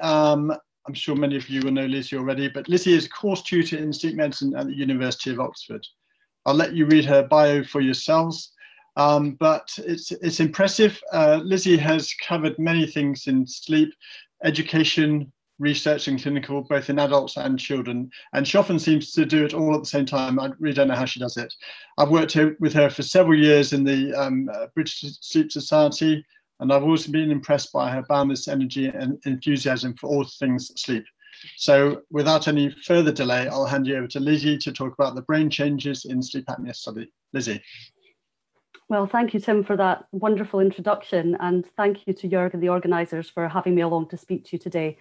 Um, I'm sure many of you will know Lizzie already, but Lizzie is a course tutor in sleep medicine at the University of Oxford. I'll let you read her bio for yourselves, um, but it's, it's impressive. Uh, Lizzie has covered many things in sleep, education, research and clinical, both in adults and children. And she often seems to do it all at the same time. I really don't know how she does it. I've worked with her for several years in the um, uh, British Sleep Society, and I've also been impressed by her boundless energy and enthusiasm for all things sleep. So without any further delay, I'll hand you over to Lizzie to talk about the brain changes in sleep apnea study. Lizzie. Well, thank you, Tim, for that wonderful introduction. And thank you to Jörg and the organisers for having me along to speak to you today.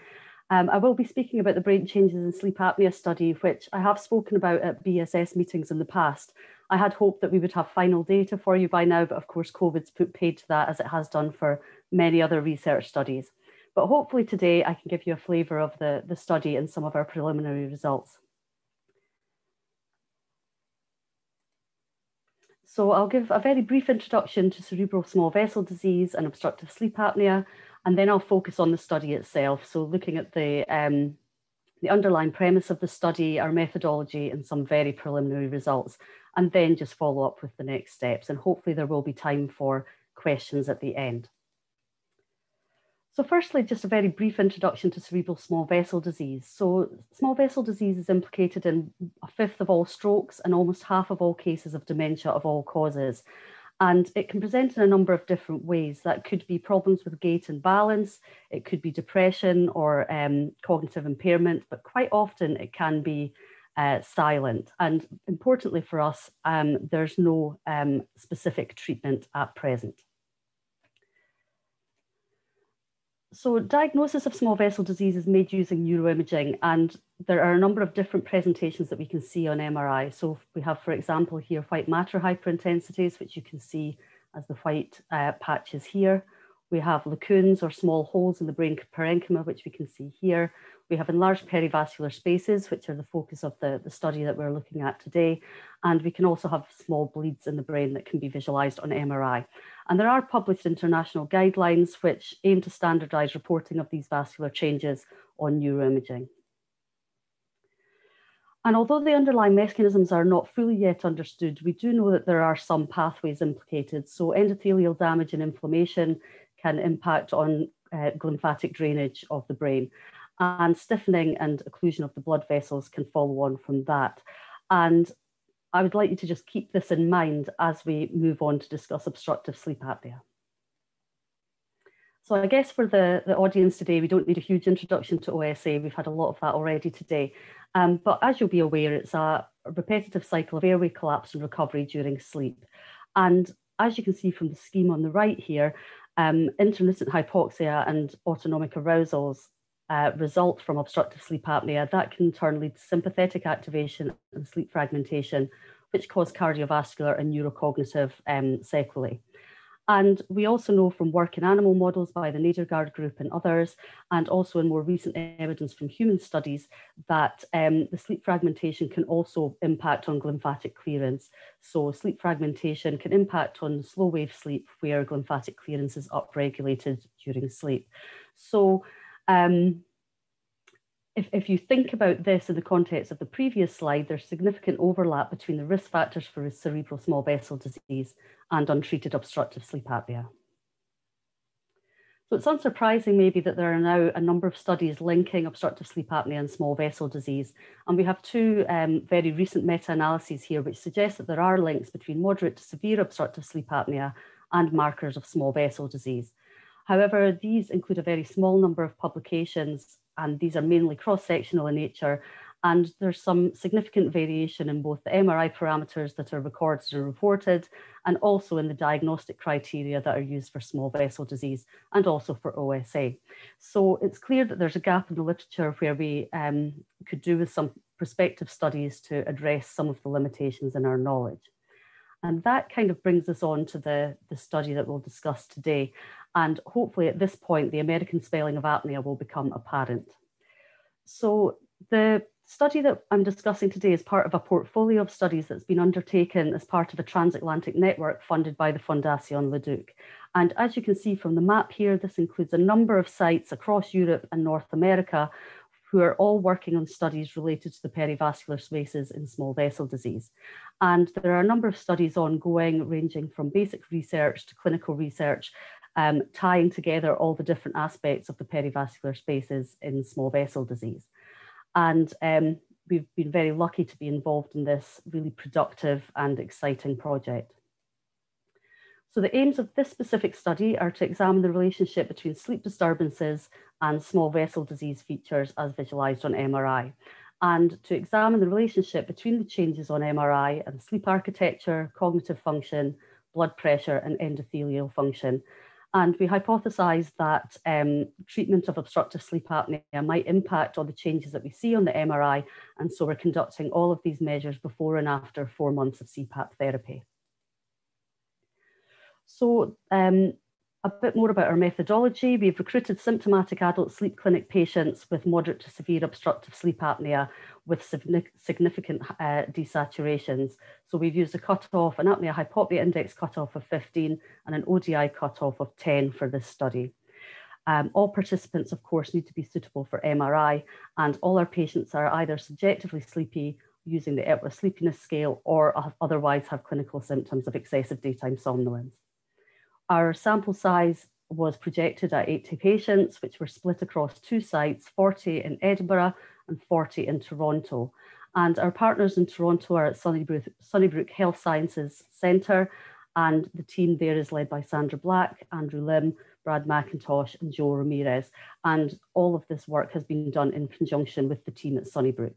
Um, I will be speaking about the brain changes in sleep apnea study, which I have spoken about at BSS meetings in the past. I had hoped that we would have final data for you by now, but of course, COVID's put paid to that as it has done for many other research studies. But hopefully today I can give you a flavour of the, the study and some of our preliminary results. So I'll give a very brief introduction to cerebral small vessel disease and obstructive sleep apnea, and then I'll focus on the study itself. So looking at the, um, the underlying premise of the study, our methodology, and some very preliminary results and then just follow up with the next steps. And hopefully there will be time for questions at the end. So firstly, just a very brief introduction to cerebral small vessel disease. So small vessel disease is implicated in a fifth of all strokes and almost half of all cases of dementia of all causes. And it can present in a number of different ways. That could be problems with gait and balance, it could be depression or um, cognitive impairment, but quite often it can be uh, silent. And importantly for us, um, there's no um, specific treatment at present. So diagnosis of small vessel disease is made using neuroimaging and there are a number of different presentations that we can see on MRI. So we have, for example, here white matter hyperintensities, which you can see as the white uh, patches here. We have lacunes or small holes in the brain parenchyma, which we can see here. We have enlarged perivascular spaces, which are the focus of the, the study that we're looking at today. And we can also have small bleeds in the brain that can be visualized on MRI. And there are published international guidelines which aim to standardize reporting of these vascular changes on neuroimaging. And although the underlying mechanisms are not fully yet understood, we do know that there are some pathways implicated. So endothelial damage and inflammation can impact on uh, glymphatic drainage of the brain and stiffening and occlusion of the blood vessels can follow on from that. And I would like you to just keep this in mind as we move on to discuss obstructive sleep apnea. So I guess for the, the audience today, we don't need a huge introduction to OSA. We've had a lot of that already today. Um, but as you'll be aware, it's a repetitive cycle of airway collapse and recovery during sleep. And as you can see from the scheme on the right here, um, intermittent hypoxia and autonomic arousals uh, result from obstructive sleep apnea, that can in turn lead to sympathetic activation and sleep fragmentation, which cause cardiovascular and neurocognitive um, sequelae. And we also know from work in animal models by the Nedergaard group and others, and also in more recent evidence from human studies, that um, the sleep fragmentation can also impact on glymphatic clearance. So sleep fragmentation can impact on slow wave sleep where glymphatic clearance is upregulated during sleep. So um, if, if you think about this in the context of the previous slide, there's significant overlap between the risk factors for cerebral small vessel disease and untreated obstructive sleep apnea. So it's unsurprising maybe that there are now a number of studies linking obstructive sleep apnea and small vessel disease. And we have two um, very recent meta-analyses here which suggest that there are links between moderate to severe obstructive sleep apnea and markers of small vessel disease. However, these include a very small number of publications, and these are mainly cross-sectional in nature, and there's some significant variation in both the MRI parameters that are recorded and reported, and also in the diagnostic criteria that are used for small vessel disease and also for OSA. So it's clear that there's a gap in the literature where we um, could do with some prospective studies to address some of the limitations in our knowledge. And that kind of brings us on to the, the study that we'll discuss today. And hopefully at this point, the American spelling of apnea will become apparent. So the study that I'm discussing today is part of a portfolio of studies that's been undertaken as part of a transatlantic network funded by the Fondation Leducq. And as you can see from the map here, this includes a number of sites across Europe and North America who are all working on studies related to the perivascular spaces in small vessel disease. And there are a number of studies ongoing, ranging from basic research to clinical research, um, tying together all the different aspects of the perivascular spaces in small vessel disease. And um, we've been very lucky to be involved in this really productive and exciting project. So the aims of this specific study are to examine the relationship between sleep disturbances and small vessel disease features as visualized on MRI, and to examine the relationship between the changes on MRI and sleep architecture, cognitive function, blood pressure, and endothelial function. And we hypothesized that um, treatment of obstructive sleep apnea might impact on the changes that we see on the MRI. And so we're conducting all of these measures before and after four months of CPAP therapy. So um, a bit more about our methodology. We've recruited symptomatic adult sleep clinic patients with moderate to severe obstructive sleep apnea with significant uh, desaturations. So we've used a cutoff, an apnea hypopnea index cutoff of 15 and an ODI cutoff of 10 for this study. Um, all participants, of course, need to be suitable for MRI, and all our patients are either subjectively sleepy using the Epworth sleepiness scale or otherwise have clinical symptoms of excessive daytime somnolence. Our sample size was projected at 80 patients, which were split across two sites, 40 in Edinburgh and 40 in Toronto. And our partners in Toronto are at Sunnybrook, Sunnybrook Health Sciences Centre, and the team there is led by Sandra Black, Andrew Lim, Brad MacIntosh, and Joe Ramirez. And all of this work has been done in conjunction with the team at Sunnybrook.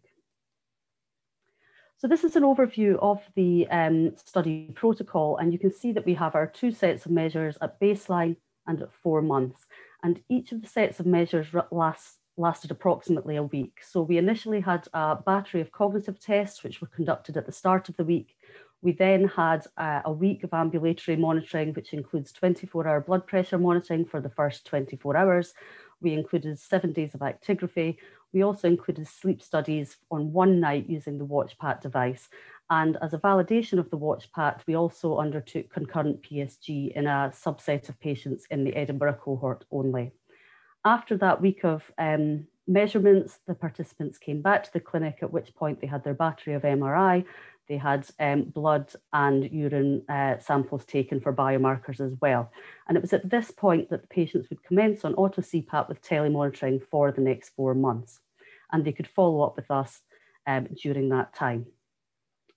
So this is an overview of the um, study protocol, and you can see that we have our two sets of measures at baseline and at four months. And each of the sets of measures last, lasted approximately a week. So we initially had a battery of cognitive tests, which were conducted at the start of the week. We then had uh, a week of ambulatory monitoring, which includes 24 hour blood pressure monitoring for the first 24 hours. We included seven days of actigraphy. We also included sleep studies on one night using the WatchPat device. And as a validation of the WatchPat, we also undertook concurrent PSG in a subset of patients in the Edinburgh cohort only. After that week of um, measurements, the participants came back to the clinic, at which point they had their battery of MRI, they had um, blood and urine uh, samples taken for biomarkers as well. And it was at this point that the patients would commence on auto CPAP with telemonitoring for the next four months. And they could follow up with us um, during that time.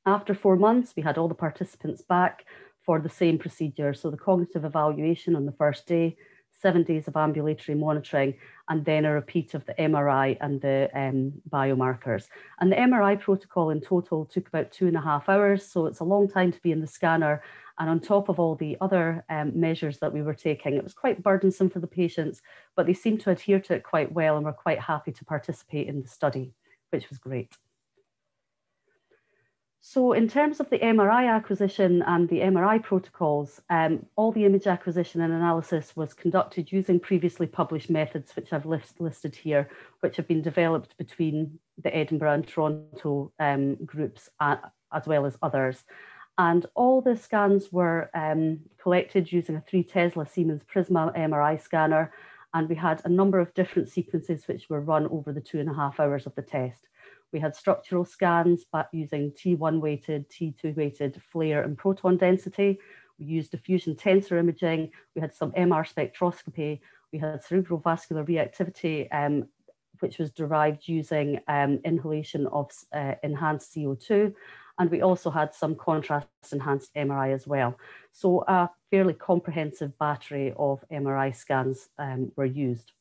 After four months, we had all the participants back for the same procedure. So the cognitive evaluation on the first day, seven days of ambulatory monitoring, and then a repeat of the MRI and the um, biomarkers. And the MRI protocol in total took about two and a half hours, so it's a long time to be in the scanner. And on top of all the other um, measures that we were taking, it was quite burdensome for the patients, but they seemed to adhere to it quite well and were quite happy to participate in the study, which was great. So in terms of the MRI acquisition and the MRI protocols, um, all the image acquisition and analysis was conducted using previously published methods, which I've list, listed here, which have been developed between the Edinburgh and Toronto um, groups, as well as others. And all the scans were um, collected using a three Tesla Siemens Prisma MRI scanner. And we had a number of different sequences which were run over the two and a half hours of the test. We had structural scans but using T1 weighted, T2 weighted FLAIR and proton density. We used diffusion tensor imaging. We had some MR spectroscopy. We had cerebrovascular reactivity, um, which was derived using um, inhalation of uh, enhanced CO2. And we also had some contrast enhanced MRI as well. So a fairly comprehensive battery of MRI scans um, were used.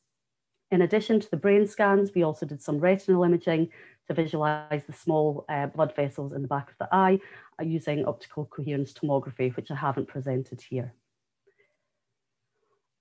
In addition to the brain scans, we also did some retinal imaging to visualize the small uh, blood vessels in the back of the eye uh, using optical coherence tomography, which I haven't presented here.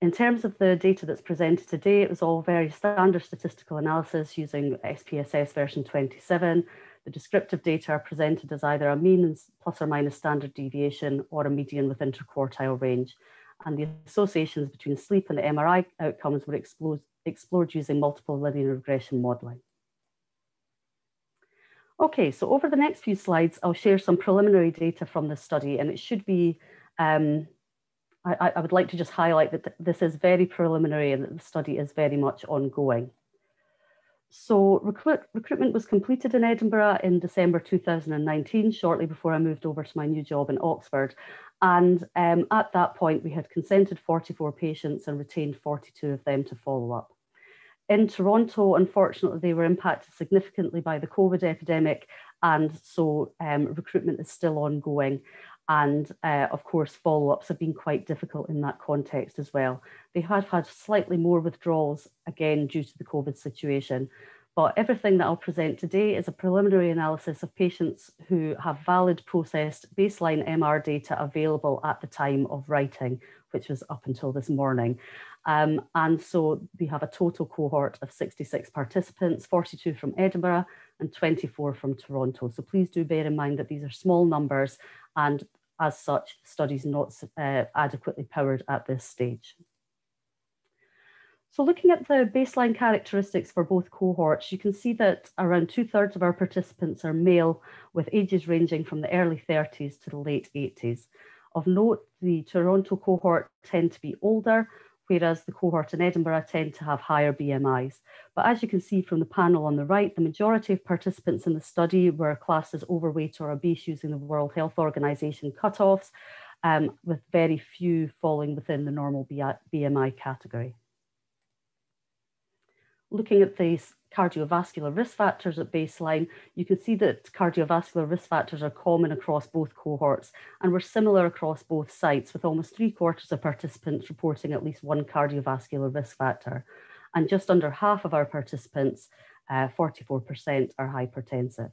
In terms of the data that's presented today, it was all very standard statistical analysis using SPSS version 27. The descriptive data are presented as either a mean plus or minus standard deviation or a median with interquartile range. And the associations between sleep and MRI outcomes were explored, explored using multiple linear regression modeling. Okay, so over the next few slides, I'll share some preliminary data from this study and it should be, um, I, I, would like to just highlight that this is very preliminary and that the study is very much ongoing. So recruit, recruitment was completed in Edinburgh in December 2019, shortly before I moved over to my new job in Oxford. And um, at that point, we had consented 44 patients and retained 42 of them to follow up. In Toronto, unfortunately, they were impacted significantly by the COVID epidemic, and so um, recruitment is still ongoing. And uh, of course, follow ups have been quite difficult in that context as well. They have had slightly more withdrawals, again, due to the COVID situation. But everything that I'll present today is a preliminary analysis of patients who have valid processed baseline MR data available at the time of writing, which was up until this morning. Um, and so we have a total cohort of 66 participants, 42 from Edinburgh and 24 from Toronto. So please do bear in mind that these are small numbers and as such, studies not uh, adequately powered at this stage. So looking at the baseline characteristics for both cohorts, you can see that around two thirds of our participants are male with ages ranging from the early 30s to the late 80s. Of note, the Toronto cohort tend to be older whereas the cohort in Edinburgh tend to have higher BMIs. But as you can see from the panel on the right, the majority of participants in the study were classed as overweight or obese using the World Health Organization cutoffs, um, with very few falling within the normal BMI category. Looking at these cardiovascular risk factors at baseline, you can see that cardiovascular risk factors are common across both cohorts and were similar across both sites, with almost three quarters of participants reporting at least one cardiovascular risk factor. And just under half of our participants, 44%, uh, are hypertensive.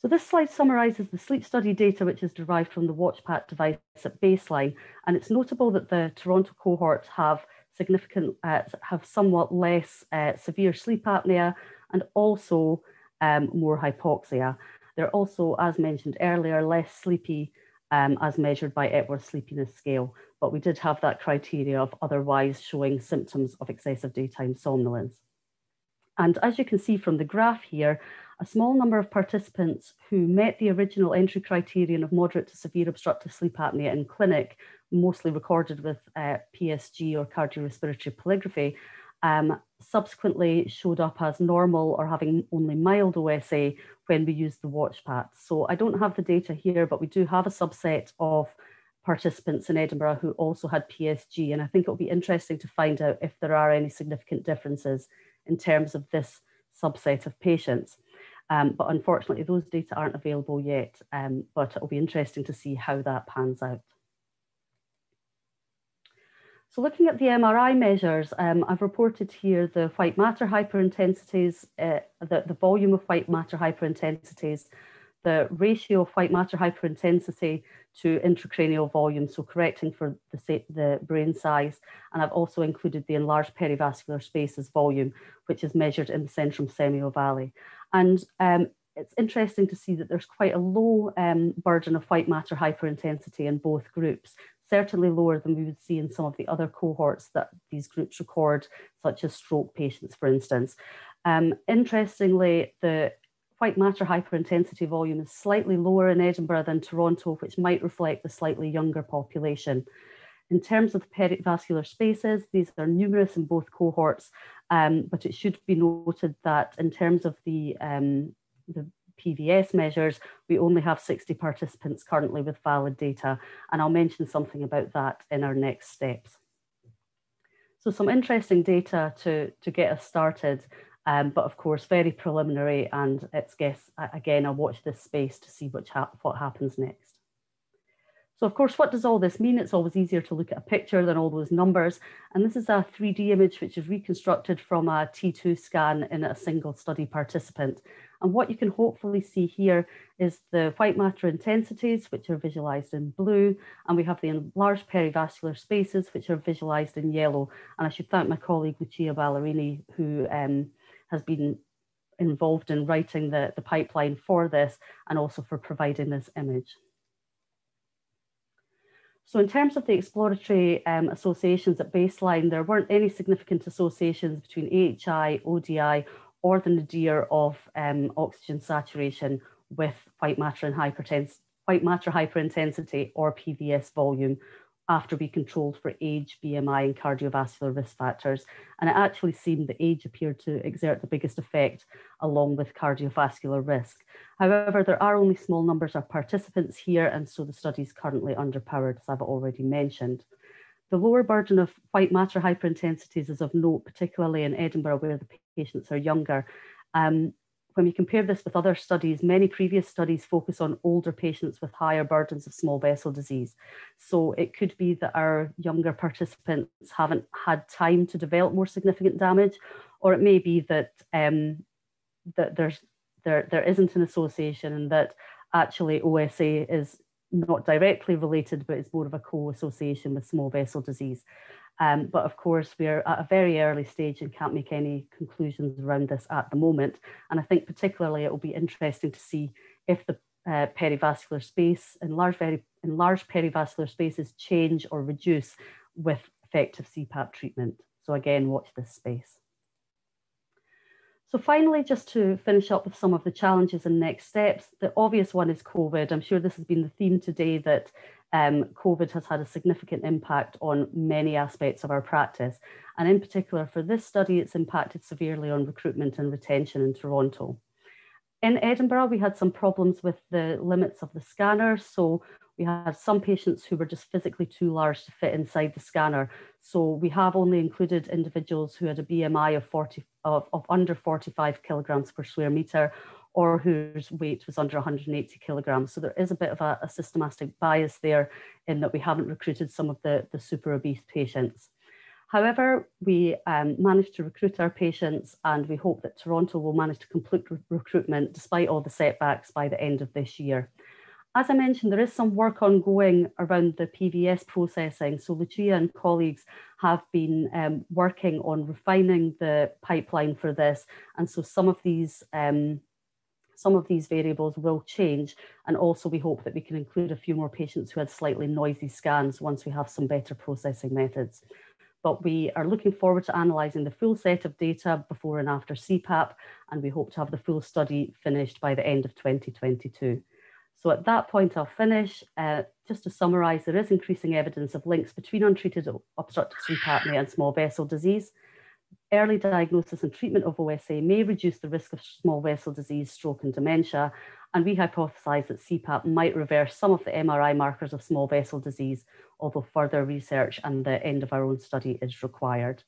So this slide summarises the sleep study data which is derived from the WatchPat device at baseline. And it's notable that the Toronto cohort have significant, uh, have somewhat less uh, severe sleep apnea and also um, more hypoxia. They're also, as mentioned earlier, less sleepy um, as measured by Epworth Sleepiness Scale, but we did have that criteria of otherwise showing symptoms of excessive daytime somnolence. And as you can see from the graph here, a small number of participants who met the original entry criterion of moderate to severe obstructive sleep apnea in clinic, mostly recorded with uh, PSG or cardiorespiratory polygraphy, um, subsequently showed up as normal or having only mild OSA when we used the WatchPat. So I don't have the data here, but we do have a subset of participants in Edinburgh who also had PSG. And I think it'll be interesting to find out if there are any significant differences in terms of this subset of patients. Um, but unfortunately, those data aren't available yet, um, but it'll be interesting to see how that pans out. So looking at the MRI measures, um, I've reported here the white matter hyperintensities, uh, the, the volume of white matter hyperintensities, the ratio of white matter hyperintensity to intracranial volume, so correcting for the, the brain size. And I've also included the enlarged perivascular spaces volume, which is measured in the centrum semiovale. And um, it's interesting to see that there's quite a low um, burden of white matter hyperintensity in both groups, certainly lower than we would see in some of the other cohorts that these groups record, such as stroke patients, for instance. Um, interestingly, the white matter hyperintensity volume is slightly lower in Edinburgh than Toronto, which might reflect the slightly younger population. In terms of the perivascular spaces, these are numerous in both cohorts, um, but it should be noted that in terms of the, um, the PVS measures, we only have 60 participants currently with valid data, and I'll mention something about that in our next steps. So some interesting data to, to get us started, um, but of course very preliminary and it's guess, again, I'll watch this space to see ha what happens next. So of course, what does all this mean? It's always easier to look at a picture than all those numbers. And this is a 3D image which is reconstructed from a T2 scan in a single study participant. And what you can hopefully see here is the white matter intensities, which are visualized in blue, and we have the enlarged perivascular spaces, which are visualized in yellow. And I should thank my colleague Lucia Ballerini, who um, has been involved in writing the, the pipeline for this and also for providing this image. So in terms of the exploratory um, associations at baseline, there weren't any significant associations between AHI, ODI, or the nadir of um, oxygen saturation with white matter and hypertension white matter hyperintensity or PVS volume after we controlled for age, BMI, and cardiovascular risk factors. And it actually seemed that age appeared to exert the biggest effect along with cardiovascular risk. However, there are only small numbers of participants here, and so the study is currently underpowered, as I've already mentioned. The lower burden of white matter hyperintensities is of note, particularly in Edinburgh, where the patients are younger. Um, when we compare this with other studies, many previous studies focus on older patients with higher burdens of small vessel disease. So it could be that our younger participants haven't had time to develop more significant damage, or it may be that um, that there's there there isn't an association and that actually OSA is not directly related, but it's more of a co-association with small vessel disease. Um, but of course, we're at a very early stage and can't make any conclusions around this at the moment. And I think particularly it will be interesting to see if the uh, perivascular space in large, very, in large perivascular spaces change or reduce with effective CPAP treatment. So again, watch this space. So finally, just to finish up with some of the challenges and next steps, the obvious one is COVID. I'm sure this has been the theme today that um, COVID has had a significant impact on many aspects of our practice. And in particular, for this study, it's impacted severely on recruitment and retention in Toronto. In Edinburgh, we had some problems with the limits of the scanner. So we had some patients who were just physically too large to fit inside the scanner. So we have only included individuals who had a BMI of, 40, of, of under 45 kilograms per square meter or whose weight was under 180 kilograms. So there is a bit of a, a systematic bias there in that we haven't recruited some of the, the super obese patients. However, we um, managed to recruit our patients and we hope that Toronto will manage to complete re recruitment despite all the setbacks by the end of this year. As I mentioned, there is some work ongoing around the PVS processing. So Lucia and colleagues have been um, working on refining the pipeline for this. And so some of these um, some of these variables will change. And also we hope that we can include a few more patients who had slightly noisy scans once we have some better processing methods. But we are looking forward to analysing the full set of data before and after CPAP, and we hope to have the full study finished by the end of 2022. So at that point, I'll finish. Uh, just to summarise, there is increasing evidence of links between untreated obstructive sleep apnea and small vessel disease early diagnosis and treatment of OSA may reduce the risk of small vessel disease, stroke, and dementia. And we hypothesize that CPAP might reverse some of the MRI markers of small vessel disease, although further research and the end of our own study is required.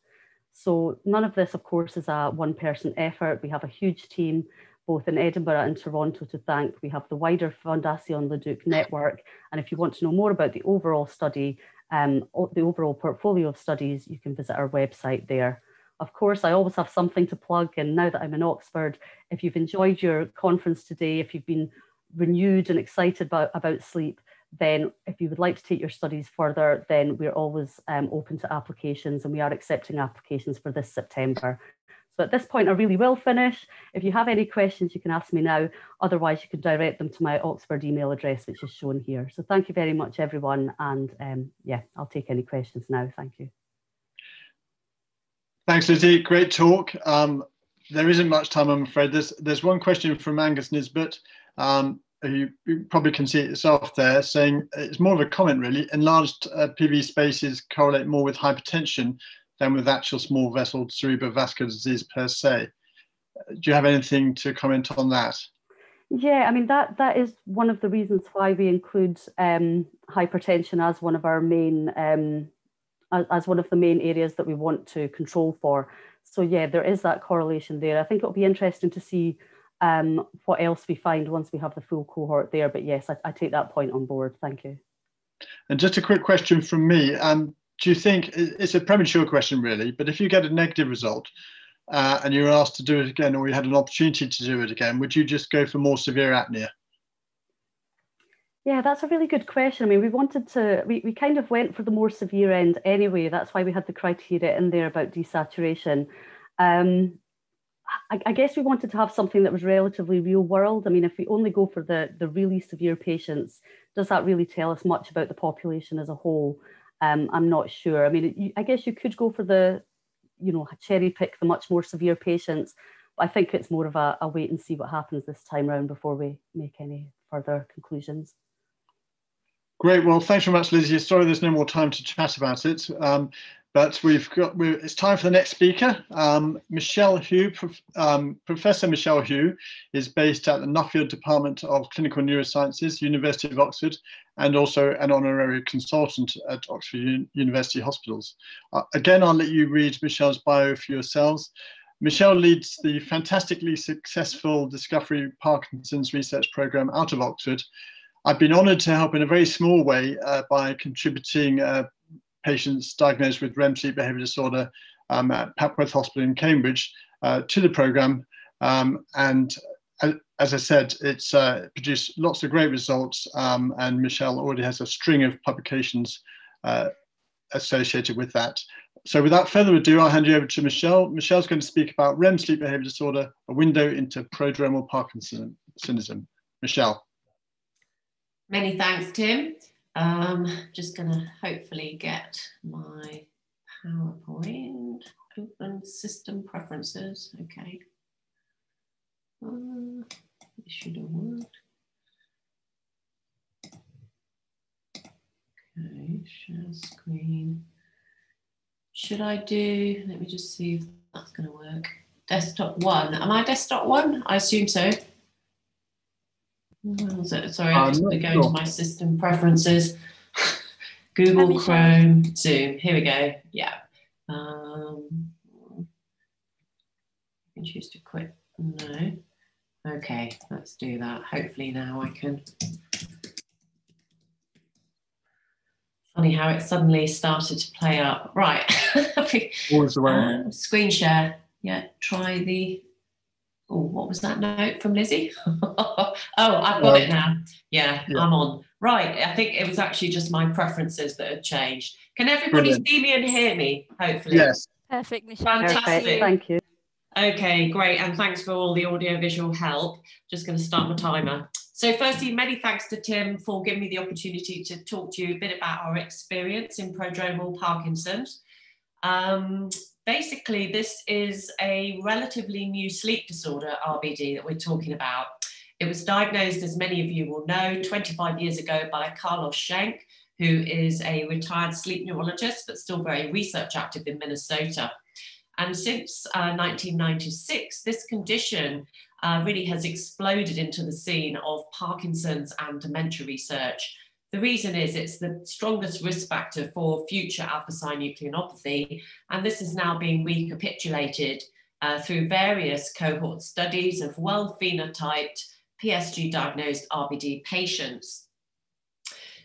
So, none of this, of course, is a one person effort. We have a huge team both in Edinburgh and Toronto to thank. We have the wider Fondation Leducq network. And if you want to know more about the overall study, um, the overall portfolio of studies, you can visit our website there. Of course, I always have something to plug. And now that I'm in Oxford, if you've enjoyed your conference today, if you've been renewed and excited about, about sleep, then if you would like to take your studies further, then we're always um, open to applications and we are accepting applications for this September. So at this point, I really will finish. If you have any questions, you can ask me now. Otherwise, you can direct them to my Oxford email address, which is shown here. So thank you very much, everyone. And um, yeah, I'll take any questions now. Thank you. Thanks, Lizzie. Great talk. Um, there isn't much time, I'm afraid. There's, there's one question from Angus Nisbet. Um, you, probably can see it yourself there, saying it's more of a comment really. Enlarged uh, PV spaces correlate more with hypertension than with actual small vessel cerebrovascular disease per se. Do you have anything to comment on that? Yeah, I mean that that is one of the reasons why we include um, hypertension as one of our main um, as, as one of the main areas that we want to control for. So yeah, there is that correlation there. I think it'll be interesting to see um, what else we find once we have the full cohort there. But yes, I, I, take that point on board. Thank you. And just a quick question from me. Um, do you think it's a premature question, really? But if you get a negative result uh, and you're asked to do it again, or you had an opportunity to do it again, would you just go for more severe apnea? Yeah, that's a really good question. I mean, we wanted to, we, we kind of went for the more severe end anyway. That's why we had the criteria in there about desaturation. Um, I, I, guess we wanted to have something that was relatively real world. I mean, if we only go for the, the really severe patients, does that really tell us much about the population as a whole? Um, I'm not sure. I mean, you, I guess you could go for the, you know, cherry pick the much more severe patients, But I think it's more of a, a wait and see what happens this time around before we make any further conclusions. Great. Well, thanks very much, Lizzie. Sorry there's no more time to chat about it. Um, but we've got, it's time for the next speaker. Um, Michele Hu, um, Professor Michele Hu is based at the Nuffield Department of Clinical Neurosciences, University of Oxford, and also an honorary consultant at Oxford U University Hospitals. Uh, again, I'll let you read Michele's bio for yourselves. Michele leads the fantastically successful Discovery Parkinson's research program out of Oxford. I've been honored to help in a very small way uh, by contributing uh, patients diagnosed with REM sleep behavior disorder um, at Papworth Hospital in Cambridge uh, to the program. Um, and uh, as I said, it's uh, produced lots of great results, um, and Michele already has a string of publications uh, associated with that. So without further ado, I'll hand you over to Michele. Michele's going to speak about REM sleep behavior disorder, a window into prodromal Parkinsonism. Michele. Many thanks, Tim. Um, just to hopefully get my PowerPoint open system preferences. Okay. Uh, should have worked. Okay, share screen. Should I do, let me just see if that's to work. Desktop one. Am I desktop one? I assume so. Sorry, I'm just going to go sure. to my system preferences. Google Chrome, Zoom. Here we go. Yeah. Um, you can choose to quit. No. Okay, let's do that. Hopefully now I can. Funny how it suddenly started to play up. Right. Always the way. Um, screen share. Yeah, try the Oh, what was that note from Lizzie? oh, I've got it now. Yeah, yeah, I'm on. Right. I think it was actually just my preferences that had changed. Can everybody Brilliant. see me and hear me? Hopefully. Yes. Perfect, Michele. Fantastic. Perfect. Thank you. Okay, great. And thanks for all the audio visual help. Just going to start my timer. So firstly, many thanks to Tim for giving me the opportunity to talk to you a bit about our experience in prodromal Parkinson's. Um, basically, this is a relatively new sleep disorder, RBD, that we're talking about. It was diagnosed, as many of you will know, 25 years ago by Carlos Schenck, who is a retired sleep neurologist, but still very research active in Minnesota. And since uh, 1996, this condition uh, really has exploded into the scene of Parkinson's and dementia research. The reason is it's the strongest risk factor for future alpha synucleinopathy, and this is now being recapitulated uh, through various cohort studies of well phenotyped PSG diagnosed RBD patients.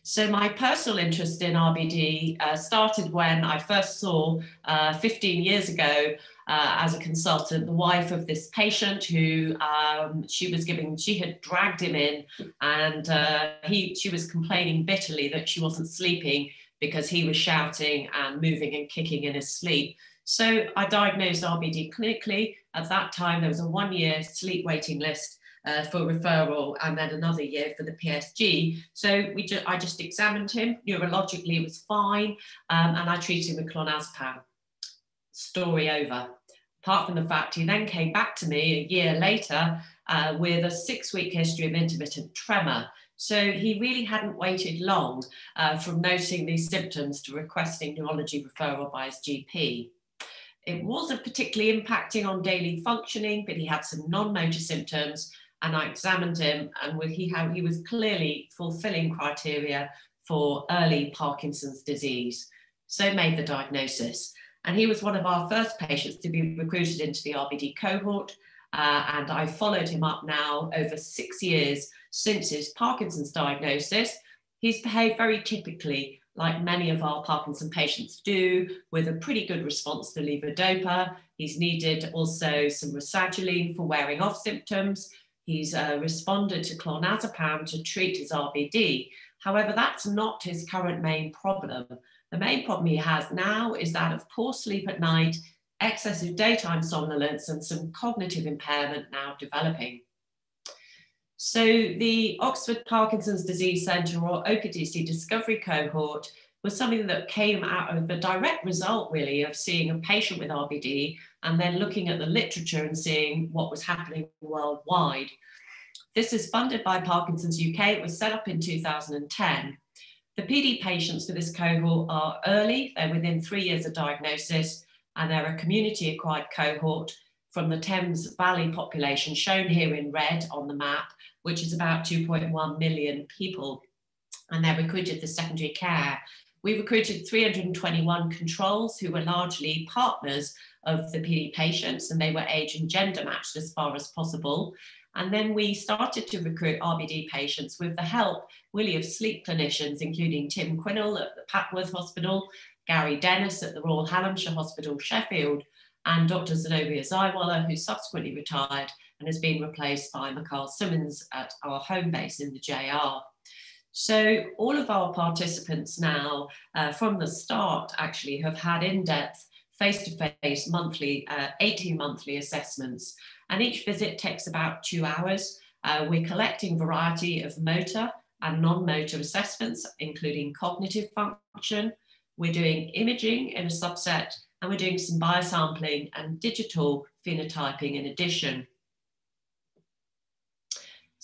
So my personal interest in RBD uh, started when I first saw uh, 15 years ago uh, as a consultant, the wife of this patient who um, she was giving, she had dragged him in and uh, he, she was complaining bitterly that she wasn't sleeping because he was shouting and moving and kicking in his sleep. So I diagnosed RBD clinically. At that time, there was a one year sleep waiting list uh, for referral and then another year for the PSG. So we ju I just examined him. Neurologically, it was fine. Um, and I treated him with clonazepam. Story over. Apart from the fact he then came back to me a year later uh, with a six week history of intermittent tremor. So he really hadn't waited long uh, from noting these symptoms to requesting neurology referral by his GP. It wasn't particularly impacting on daily functioning, but he had some non-motor symptoms and I examined him and he, he was clearly fulfilling criteria for early Parkinson's disease. So made the diagnosis. And he was one of our first patients to be recruited into the RBD cohort. Uh, and I followed him up now over six years since his Parkinson's diagnosis. He's behaved very typically like many of our Parkinson patients do, with a pretty good response to levodopa. He's needed also some rasagiline for wearing off symptoms. He's uh, responded to clonazepam to treat his RBD. However, that's not his current main problem. The main problem he has now is that of poor sleep at night, excessive daytime somnolence, and some cognitive impairment now developing. So the Oxford Parkinson's Disease Centre or OPDC Discovery Cohort was something that came out of the direct result, really, of seeing a patient with RBD and then looking at the literature and seeing what was happening worldwide. This is funded by Parkinson's UK. It was set up in 2010. The PD patients for this cohort are early, they're within three years of diagnosis, and they're a community acquired cohort from the Thames Valley population, shown here in red on the map, which is about 2.1 million people. And they're recruited for secondary care. We recruited 321 controls who were largely partners of the PD patients, and they were age and gender matched as far as possible. And then we started to recruit RBD patients with the help, really, of sleep clinicians, including Tim Quinnell at the Papworth Hospital, Gary Dennis at the Royal Hallamshire Hospital, Sheffield, and Dr. Zenobia Zaiwala, who subsequently retired and has been replaced by Mikhail Simmons at our home base in the JR. So all of our participants now, uh, from the start, actually have had in-depth face-to-face monthly, uh, 18 monthly assessments. And each visit takes about two hours. Uh, we're collecting variety of motor and non-motor assessments, including cognitive function. We're doing imaging in a subset, and we're doing some biosampling and digital phenotyping in addition.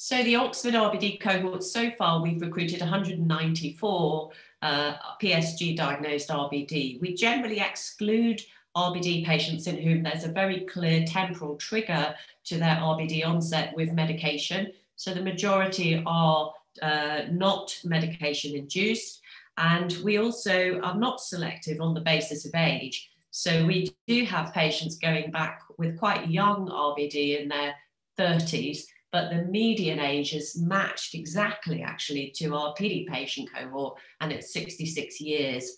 So the Oxford RBD cohort, so far we've recruited 194 uh, PSG diagnosed RBD. We generally exclude RBD patients in whom there's a very clear temporal trigger to their RBD onset with medication. So the majority are uh, not medication induced. And we also are not selective on the basis of age. So we do have patients going back with quite young RBD in their 30s but the median age is matched exactly actually to our PD patient cohort and it's 66 years.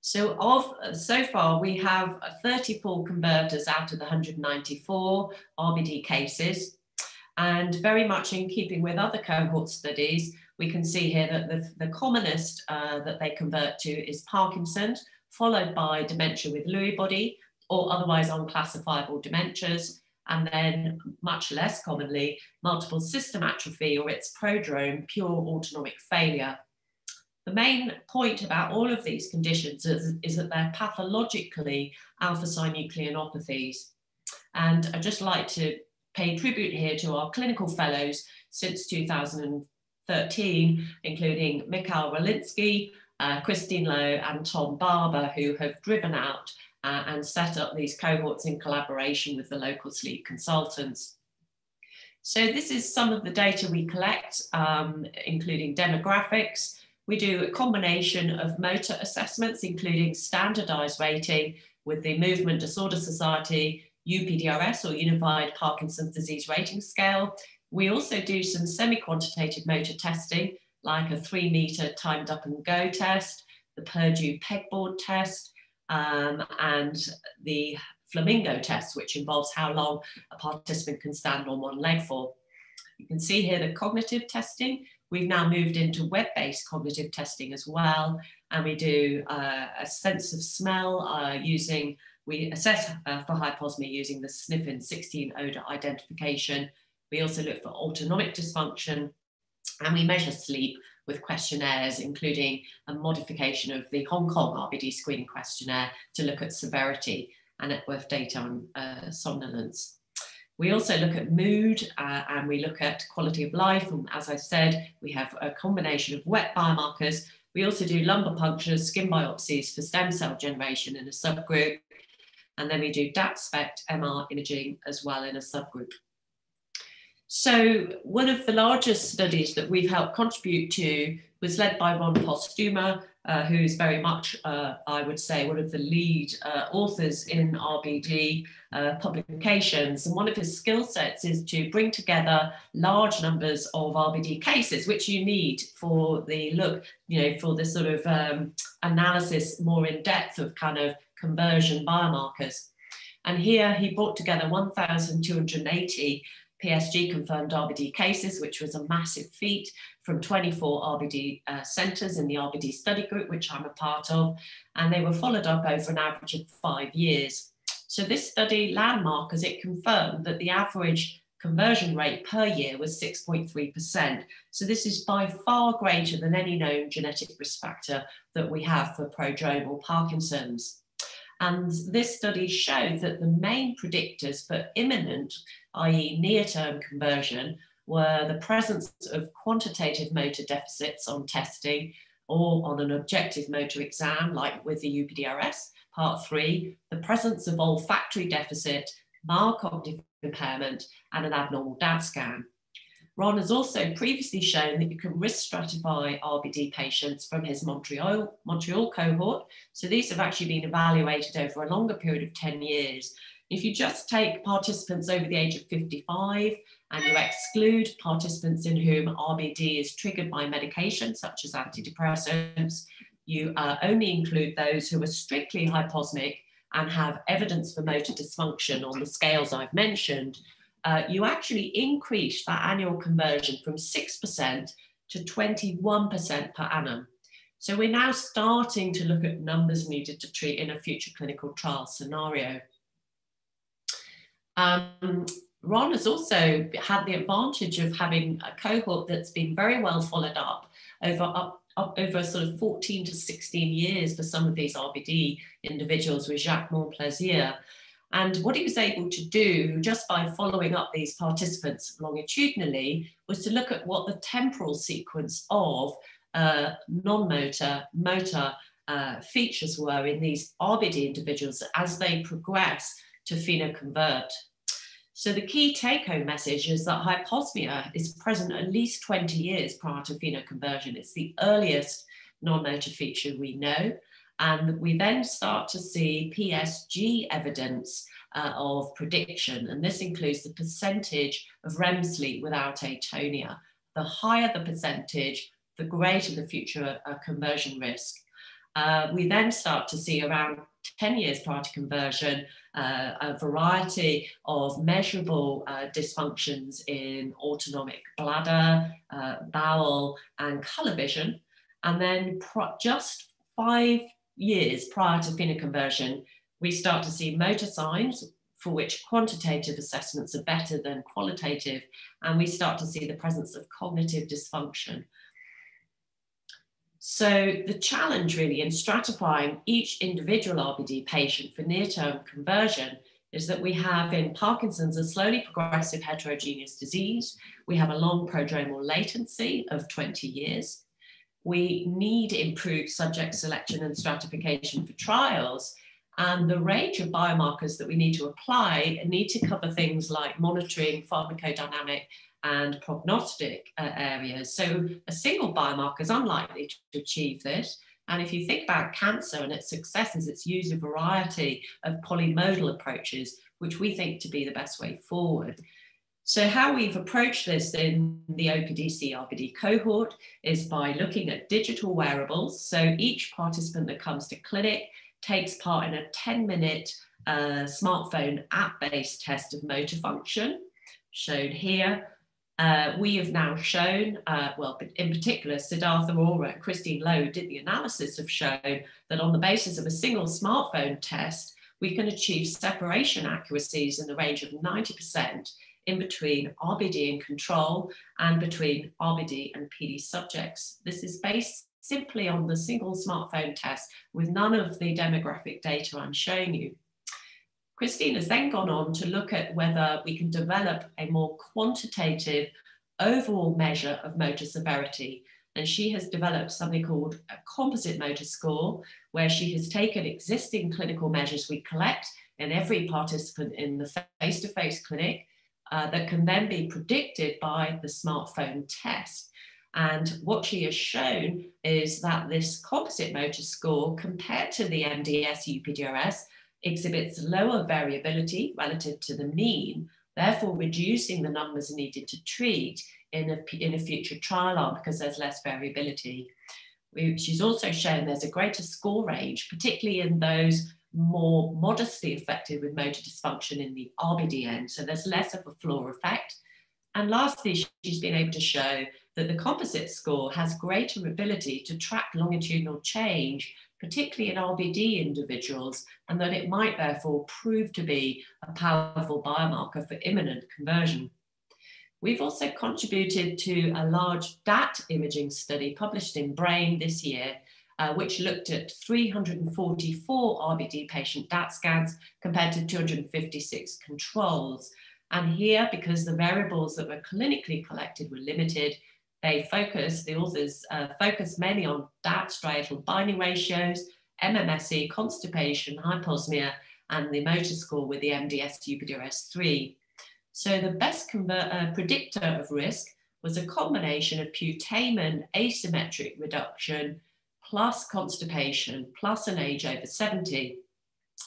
So of so far we have 34 converters out of the 194 RBD cases and very much in keeping with other cohort studies, we can see here that the, the commonest uh, that they convert to is Parkinson's, followed by dementia with Lewy body or otherwise unclassifiable dementias, and then much less commonly, multiple system atrophy or its prodrome, pure autonomic failure. The main point about all of these conditions is, is that they're pathologically alpha-synucleinopathies. And I'd just like to pay tribute here to our clinical fellows since 2013, including Michal Rolinski, uh, Christine Lo and Tom Barber, who have driven out uh, and set up these cohorts in collaboration with the local sleep consultants. So this is some of the data we collect, um, including demographics. We do a combination of motor assessments, including standardized rating with the Movement Disorder Society UPDRS or Unified Parkinson's Disease Rating Scale. We also do some semi-quantitative motor testing, like a three meter timed up and go test, the Purdue pegboard test, um, and the flamingo test, which involves how long a participant can stand on one leg for. You can see here the cognitive testing. We've now moved into web-based cognitive testing as well, and we do uh, a sense of smell uh, using, we assess uh, for hyposmia using the sniffin 16 odor identification. We also look for autonomic dysfunction, and we measure sleep with questionnaires, including a modification of the Hong Kong RBD screening questionnaire to look at severity and Epworth data on uh, somnolence. We also look at mood uh, and we look at quality of life. And as I said, we have a combination of wet biomarkers. We also do lumbar punctures, skin biopsies for stem cell generation in a subgroup. And then we do DAT SPECT MR imaging as well in a subgroup. So one of the largest studies that we've helped contribute to was led by Ron Postuma, uh, who is very much, uh, I would say, one of the lead uh, authors in RBD uh, publications. And one of his skill sets is to bring together large numbers of RBD cases, which you need for the look, you know, for the sort of um, analysis more in depth of kind of conversion biomarkers. And here he brought together 1,280 PSG confirmed RBD cases, which was a massive feat from 24 RBD uh, centres in the RBD study group, which I'm a part of, and they were followed up over an average of five years. So this study, landmark, as it confirmed that the average conversion rate per year was 6.3%. So this is by far greater than any known genetic risk factor that we have for prodromal Parkinson's. And this study showed that the main predictors for imminent, i.e. near-term conversion, were the presence of quantitative motor deficits on testing or on an objective motor exam, like with the UPDRS, part three, the presence of olfactory deficit, cognitive impairment, and an abnormal DAT scan. Ron has also previously shown that you can risk stratify RBD patients from his Montreal, Montreal cohort. So these have actually been evaluated over a longer period of 10 years. If you just take participants over the age of 55 and you exclude participants in whom RBD is triggered by medication, such as antidepressants, you uh, only include those who are strictly hyposmic and have evidence for motor dysfunction on the scales I've mentioned, uh, you actually increase that annual conversion from 6% to 21% per annum. So we're now starting to look at numbers needed to treat in a future clinical trial scenario. Um, Ron has also had the advantage of having a cohort that's been very well followed up over up, up over sort of 14 to 16 years for some of these RBD individuals with Jacques Montplaisir. And what he was able to do just by following up these participants longitudinally was to look at what the temporal sequence of uh, non-motor, motor uh, features were in these RBD individuals as they progress to phenoconvert. So the key take-home message is that hyposmia is present at least 20 years prior to phenoconversion. It's the earliest non-motor feature we know. And we then start to see PSG evidence uh, of prediction. And this includes the percentage of REM sleep without atonia. The higher the percentage, the greater the future uh, conversion risk. Uh, we then start to see around 10 years prior to conversion, uh, a variety of measurable uh, dysfunctions in autonomic bladder, uh, bowel, and color vision. And then just five years prior to phenoconversion, we start to see motor signs for which quantitative assessments are better than qualitative, and we start to see the presence of cognitive dysfunction. So the challenge really in stratifying each individual RBD patient for near-term conversion is that we have in Parkinson's a slowly progressive heterogeneous disease. We have a long prodromal latency of 20 years. We need improved subject selection and stratification for trials. And the range of biomarkers that we need to apply need to cover things like monitoring pharmacodynamic and prognostic uh, areas. So a single biomarker is unlikely to achieve this. And if you think about cancer and its successes, it's used a variety of polymodal approaches, which we think to be the best way forward. So how we've approached this in the OPDC RBD cohort is by looking at digital wearables. So each participant that comes to clinic takes part in a 10 minute uh, smartphone app-based test of motor function, shown here. Uh, we have now shown, uh, well, in particular, Siddhartha Arora and Christine Lo did the analysis of shown that on the basis of a single smartphone test, we can achieve separation accuracies in the range of 90% in between RBD and control and between RBD and PD subjects. This is based simply on the single smartphone test with none of the demographic data I'm showing you. Christine has then gone on to look at whether we can develop a more quantitative overall measure of motor severity. And she has developed something called a composite motor score, where she has taken existing clinical measures we collect in every participant in the face to face clinic uh, that can then be predicted by the smartphone test. And what she has shown is that this composite motor score, compared to the MDS UPDRS, exhibits lower variability relative to the mean, therefore reducing the numbers needed to treat in a, in a future trial arm because there's less variability. She's also shown there's a greater score range, particularly in those more modestly affected with motor dysfunction in the RBD end. So there's less of a floor effect. And lastly, she's been able to show that the composite score has greater ability to track longitudinal change particularly in RBD individuals, and that it might therefore prove to be a powerful biomarker for imminent conversion. We've also contributed to a large DAT imaging study published in Brain this year, uh, which looked at 344 RBD patient DAT scans compared to 256 controls. And here, because the variables that were clinically collected were limited, they focus, the authors uh, focus mainly on DAT striatal binding ratios, MMSE, constipation, hyposmia, and the motor score with the MDS UPDRS3. So the best uh, predictor of risk was a combination of putamen asymmetric reduction plus constipation plus an age over 70.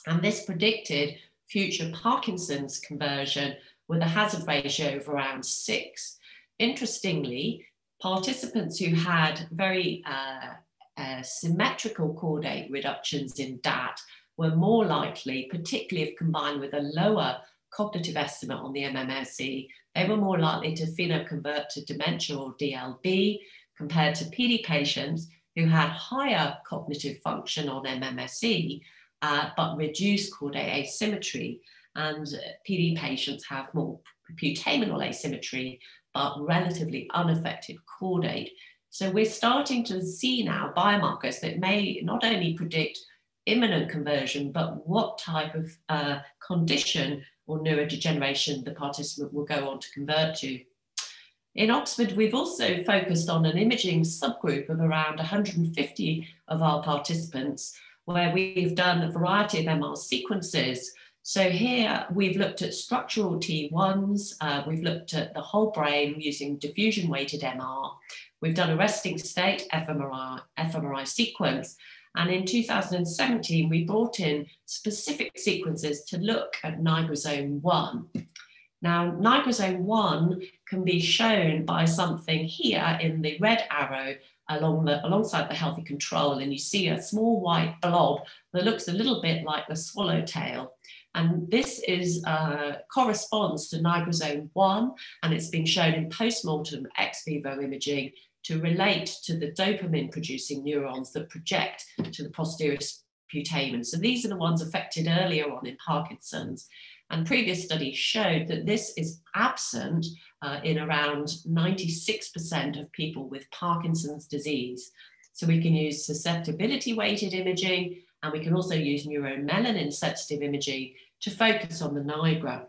And this predicted future Parkinson's conversion with a hazard ratio of around six. Interestingly, participants who had very uh, uh, symmetrical caudate reductions in DAT were more likely, particularly if combined with a lower cognitive estimate on the MMSE, they were more likely to phenoconvert to dementia or DLB compared to PD patients who had higher cognitive function on MMSE, uh, but reduced caudate asymmetry. And PD patients have more putamenal asymmetry, but relatively unaffected caudate. So we're starting to see now biomarkers that may not only predict imminent conversion, but what type of uh, condition or neurodegeneration the participant will go on to convert to. In Oxford, we've also focused on an imaging subgroup of around 150 of our participants, where we've done a variety of MR sequences. So here we've looked at structural T1s, uh, we've looked at the whole brain using diffusion weighted MR, we've done a resting state fMRI, fMRI sequence, and in 2017, we brought in specific sequences to look at nigrosome 1. Now, nigrosome 1 can be shown by something here in the red arrow along the, alongside the healthy control, and you see a small white blob that looks a little bit like the swallowtail. And this is uh, corresponds to nigrosome 1, and it's been shown in post-mortem ex vivo imaging to relate to the dopamine producing neurons that project to the posterior putamen. So these are the ones affected earlier on in Parkinson's. And previous studies showed that this is absent uh, in around 96% of people with Parkinson's disease. So we can use susceptibility weighted imaging, and we can also use neuromelanin sensitive imaging to focus on the NIGRA.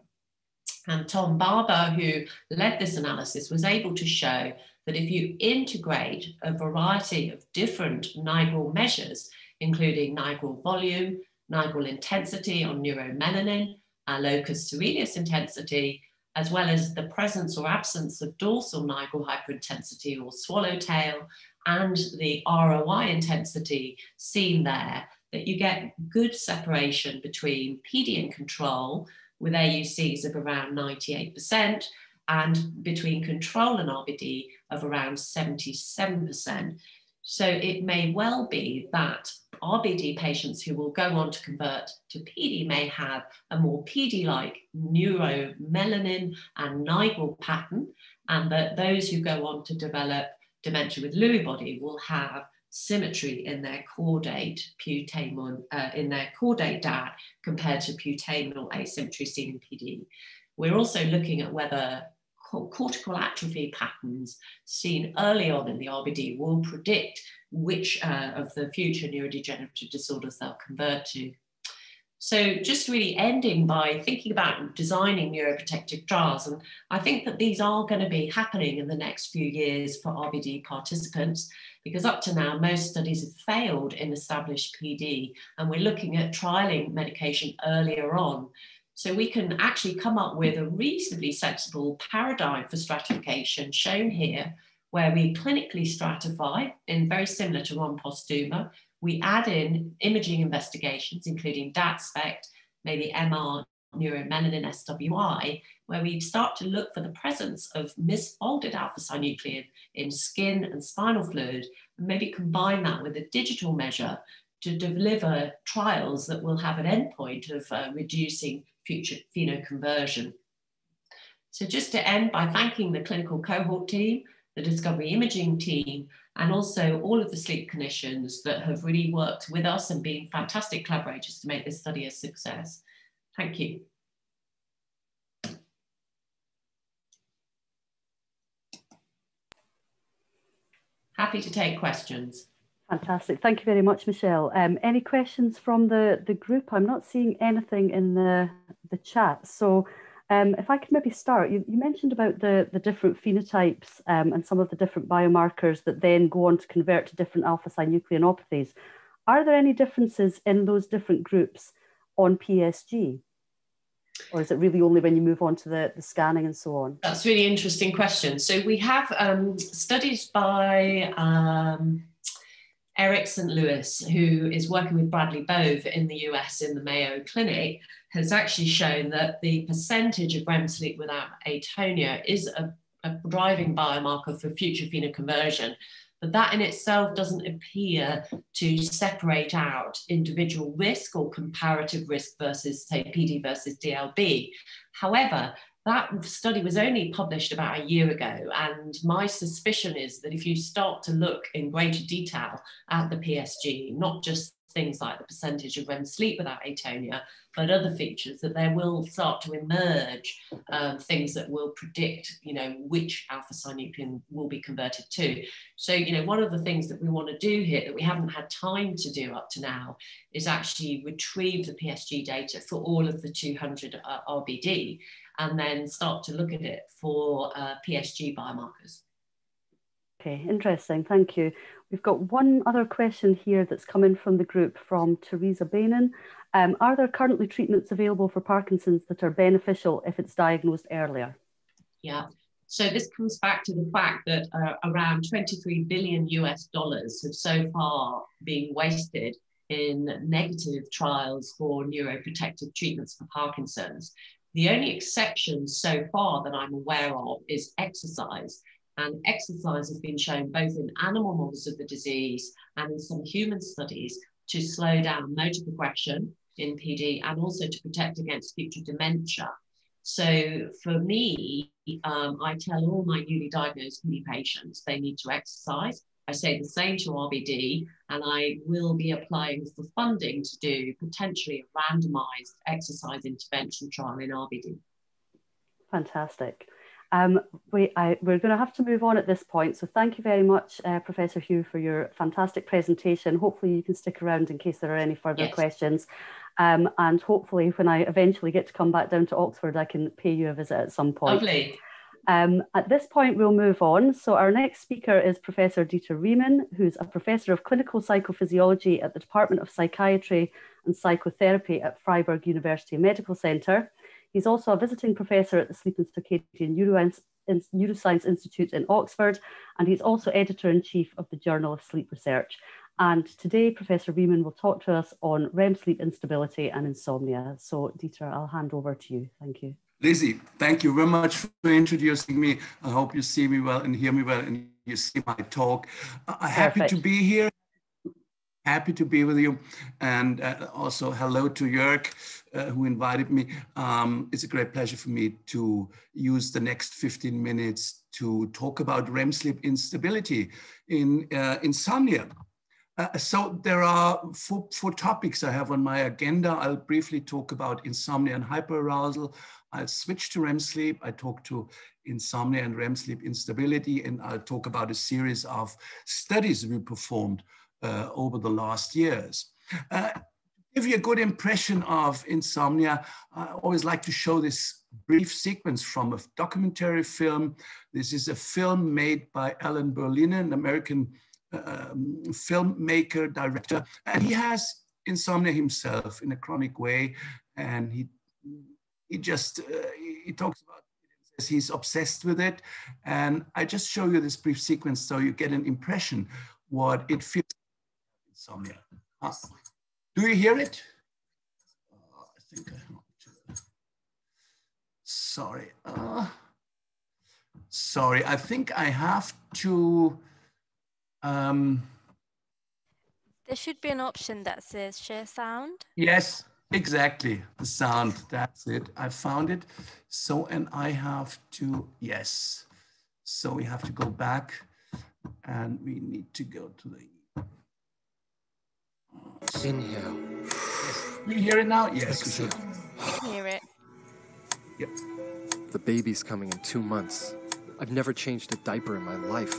And Tom Barber, who led this analysis, was able to show that if you integrate a variety of different nigral measures, including nigral volume, nigral intensity on neuromelanin, uh, locus coeruleus intensity, as well as the presence or absence of dorsal nigral hyperintensity or swallowtail, and the ROI intensity seen there, that you get good separation between PD and control with AUCs of around 98% and between control and RBD of around 77%. So it may well be that RBD patients who will go on to convert to PD may have a more PD-like neuromelanin and nigral pattern, and that those who go on to develop dementia with Lewy body will have symmetry in their caudate putamen, uh, in their caudate DAT compared to putamenal asymmetry seen in PD. We're also looking at whether cortical atrophy patterns seen early on in the RBD will predict which uh, of the future neurodegenerative disorders they'll convert to. So just really ending by thinking about designing neuroprotective trials. And I think that these are going to be happening in the next few years for RBD participants, because up to now, most studies have failed in established PD. And we're looking at trialing medication earlier on. So we can actually come up with a reasonably sensible paradigm for stratification shown here, where we clinically stratify in very similar to Ron Postuma. We add in imaging investigations, including DAT SPECT, maybe MR, neuromelanin SWI, where we start to look for the presence of misfolded alpha synuclein in skin and spinal fluid, and maybe combine that with a digital measure to deliver trials that will have an endpoint of uh, reducing future phenoconversion. So just to end by thanking the clinical cohort team, the discovery imaging team, and also all of the sleep clinicians that have really worked with us and been fantastic collaborators to make this study a success. Thank you. Happy to take questions. Fantastic. Thank you very much, Michele. Um, any questions from the, the group? I'm not seeing anything in the the chat. So um, if I could maybe start, you, you mentioned about the, the different phenotypes um, and some of the different biomarkers that then go on to convert to different alpha-synucleinopathies. Are there any differences in those different groups on PSG? Or is it really only when you move on to the, the scanning and so on? That's really interesting question. So we have um, studies by um, Eric St. Louis, who is working with Bradley Boeve in the US in the Mayo Clinic, has actually shown that the percentage of REM sleep without atonia is a, a driving biomarker for future phenoconversion. But that in itself doesn't appear to separate out individual risk or comparative risk versus, say, PD versus DLB. However, that study was only published about a year ago. And my suspicion is that if you start to look in greater detail at the PSG, not just things like the percentage of REM sleep without atonia, but other features that there will start to emerge um, things that will predict, you know, which alpha synuclein will be converted to. So, you know, one of the things that we want to do here that we haven't had time to do up to now is actually retrieve the PSG data for all of the 200 uh, RBD and then start to look at it for uh, PSG biomarkers. Okay, interesting. Thank you. We've got one other question here that's come in from the group from Teresa Bainan. Um, are there currently treatments available for Parkinson's that are beneficial if it's diagnosed earlier? Yeah. So this comes back to the fact that uh, around 23 billion US dollars have so far been wasted in negative trials for neuroprotective treatments for Parkinson's. The only exception so far that I'm aware of is exercise. And exercise has been shown both in animal models of the disease and in some human studies to slow down motor progression in PD and also to protect against future dementia. So for me, um, I tell all my newly diagnosed PD patients they need to exercise. I say the same to RBD, and I will be applying for funding to do potentially a randomized exercise intervention trial in RBD. Fantastic. Um, we, I, we're going to have to move on at this point. So thank you very much, uh, Professor Hu, for your fantastic presentation. Hopefully you can stick around in case there are any further yes. questions. Um, and hopefully when I eventually get to come back down to Oxford, I can pay you a visit at some point. Lovely. Um, at this point, we'll move on. So our next speaker is Professor Dieter Riemann, who's a professor of clinical psychophysiology at the Department of Psychiatry and Psychotherapy at Freiburg University Medical Center. He's also a visiting professor at the Sleep and Circadian Neuroscience Institute in Oxford, and he's also editor-in-chief of the Journal of Sleep Research. And today, Professor Riemann will talk to us on REM sleep instability and insomnia. So Dieter, I'll hand over to you. Thank you. Lizzie, thank you very much for introducing me. I hope you see me well and hear me well and you see my talk. I'm happy to be here happy to be with you. And uh, also hello to Jörg, uh, who invited me. Um, it's a great pleasure for me to use the next 15 minutes to talk about REM sleep instability in uh, insomnia. Uh, so there are four, four, topics I have on my agenda. I'll briefly talk about insomnia and hyperarousal. I'll switch to REM sleep. I talk to insomnia and REM sleep instability, and I'll talk about a series of studies we performed uh, over the last years. Uh, give you a good impression of insomnia, I always like to show this brief sequence from a documentary film. This is a film made by Alan Berliner, an American um, filmmaker, director, and he has insomnia himself in a chronic way, and he he just uh, he talks about it, he's obsessed with it, and I just show you this brief sequence so you get an impression what it feels insomnia. Uh, do you hear it? Uh, I think I. Sorry. Uh, sorry, I think I have to. Um, there should be an option that says share sound. Yes, exactly. The sound, that's it. I found it. So, and I have to, yes. So we have to go back and we need to go to the Inhale. You hear it now? Yes, we should. hear it. Yep. The baby's coming in two months. I've never changed a diaper in my life.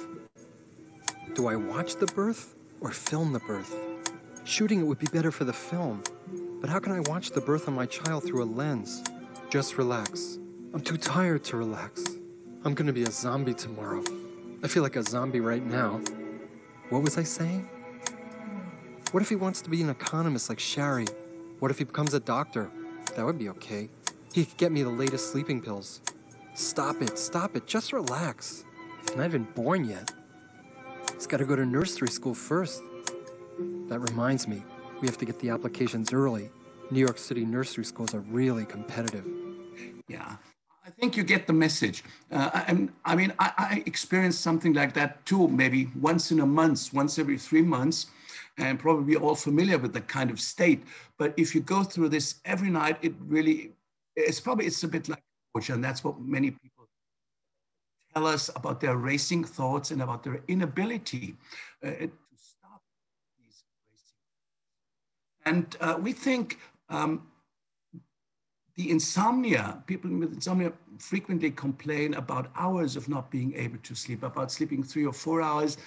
Do I watch the birth or film the birth? Shooting it would be better for the film. But how can I watch the birth of my child through a lens? Just relax. I'm too tired to relax. I'm gonna be a zombie tomorrow. I feel like a zombie right now. What was I saying? What if he wants to be an economist like Shari? What if he becomes a doctor? That would be okay. He could get me the latest sleeping pills. Stop it, stop it, just relax. He's not even born yet. He's got to go to nursery school first. That reminds me, we have to get the applications early. New York City nursery schools are really competitive. Yeah, I think you get the message. Uh, and I mean, I, I experienced something like that too, maybe once in a month, once every three months, and probably all familiar with that kind of state. But if you go through this every night, it really, it's probably, it's a bit like, and that's what many people tell us about their racing thoughts and about their inability uh, to stop these racing. And uh, we think um, the insomnia, people with insomnia frequently complain about hours of not being able to sleep, about sleeping three or four hours.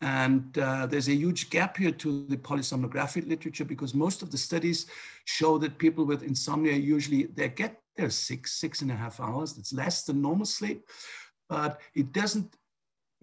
And uh, there's a huge gap here to the polysomnographic literature because most of the studies show that people with insomnia usually they get their six, six and a half hours. That's less than normal sleep, but it doesn't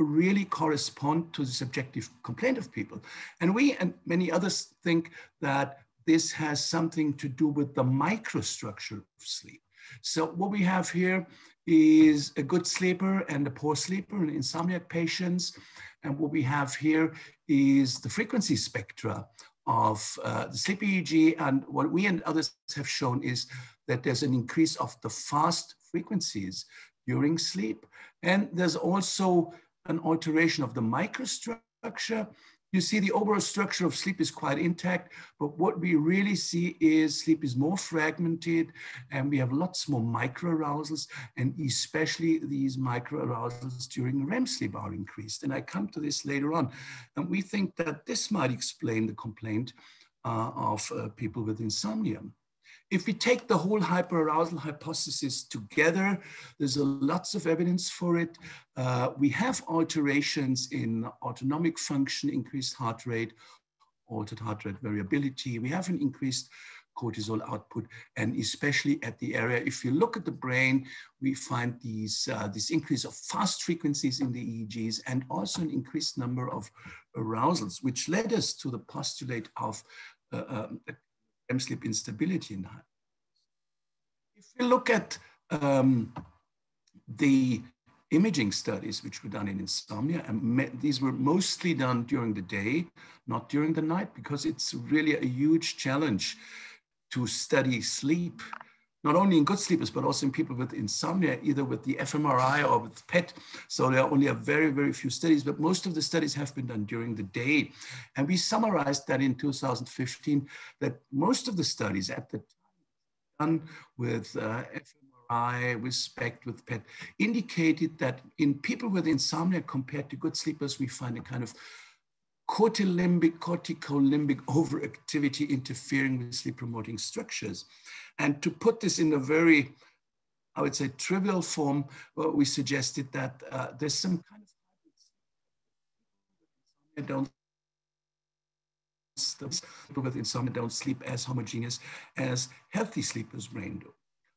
really correspond to the subjective complaint of people. And we and many others think that this has something to do with the microstructure of sleep. So what we have here is a good sleeper and a poor sleeper in insomniac patients. And what we have here is the frequency spectra of uh, the sleep EEG. And what we and others have shown is that there's an increase of the fast frequencies during sleep. And there's also an alteration of the microstructure you see the overall structure of sleep is quite intact, but what we really see is sleep is more fragmented and we have lots more microarousals and especially these microarousals during REM sleep are increased. And I come to this later on. And we think that this might explain the complaint uh, of uh, people with insomnia if we take the whole hyperarousal hypothesis together, there's a lots of evidence for it. Uh, we have alterations in autonomic function, increased heart rate, altered heart rate variability. We have an increased cortisol output, and especially at the area, if you look at the brain, we find these, uh, this increase of fast frequencies in the EEGs and also an increased number of arousals, which led us to the postulate of uh, um, REM sleep instability in If we look at um, the imaging studies which were done in insomnia, and these were mostly done during the day, not during the night, because it's really a huge challenge to study sleep not only in good sleepers, but also in people with insomnia, either with the fMRI or with PET. So there are only a very, very few studies, but most of the studies have been done during the day. And we summarized that in 2015, that most of the studies at the time done with uh, fMRI, with SPECT, with PET, indicated that in people with insomnia compared to good sleepers, we find a kind of corticolimbic, corticolimbic overactivity interfering with sleep promoting structures. And to put this in a very, I would say, trivial form, well, we suggested that uh, there's some kind of don't people with insomnia don't sleep as homogeneous as healthy sleepers brain do.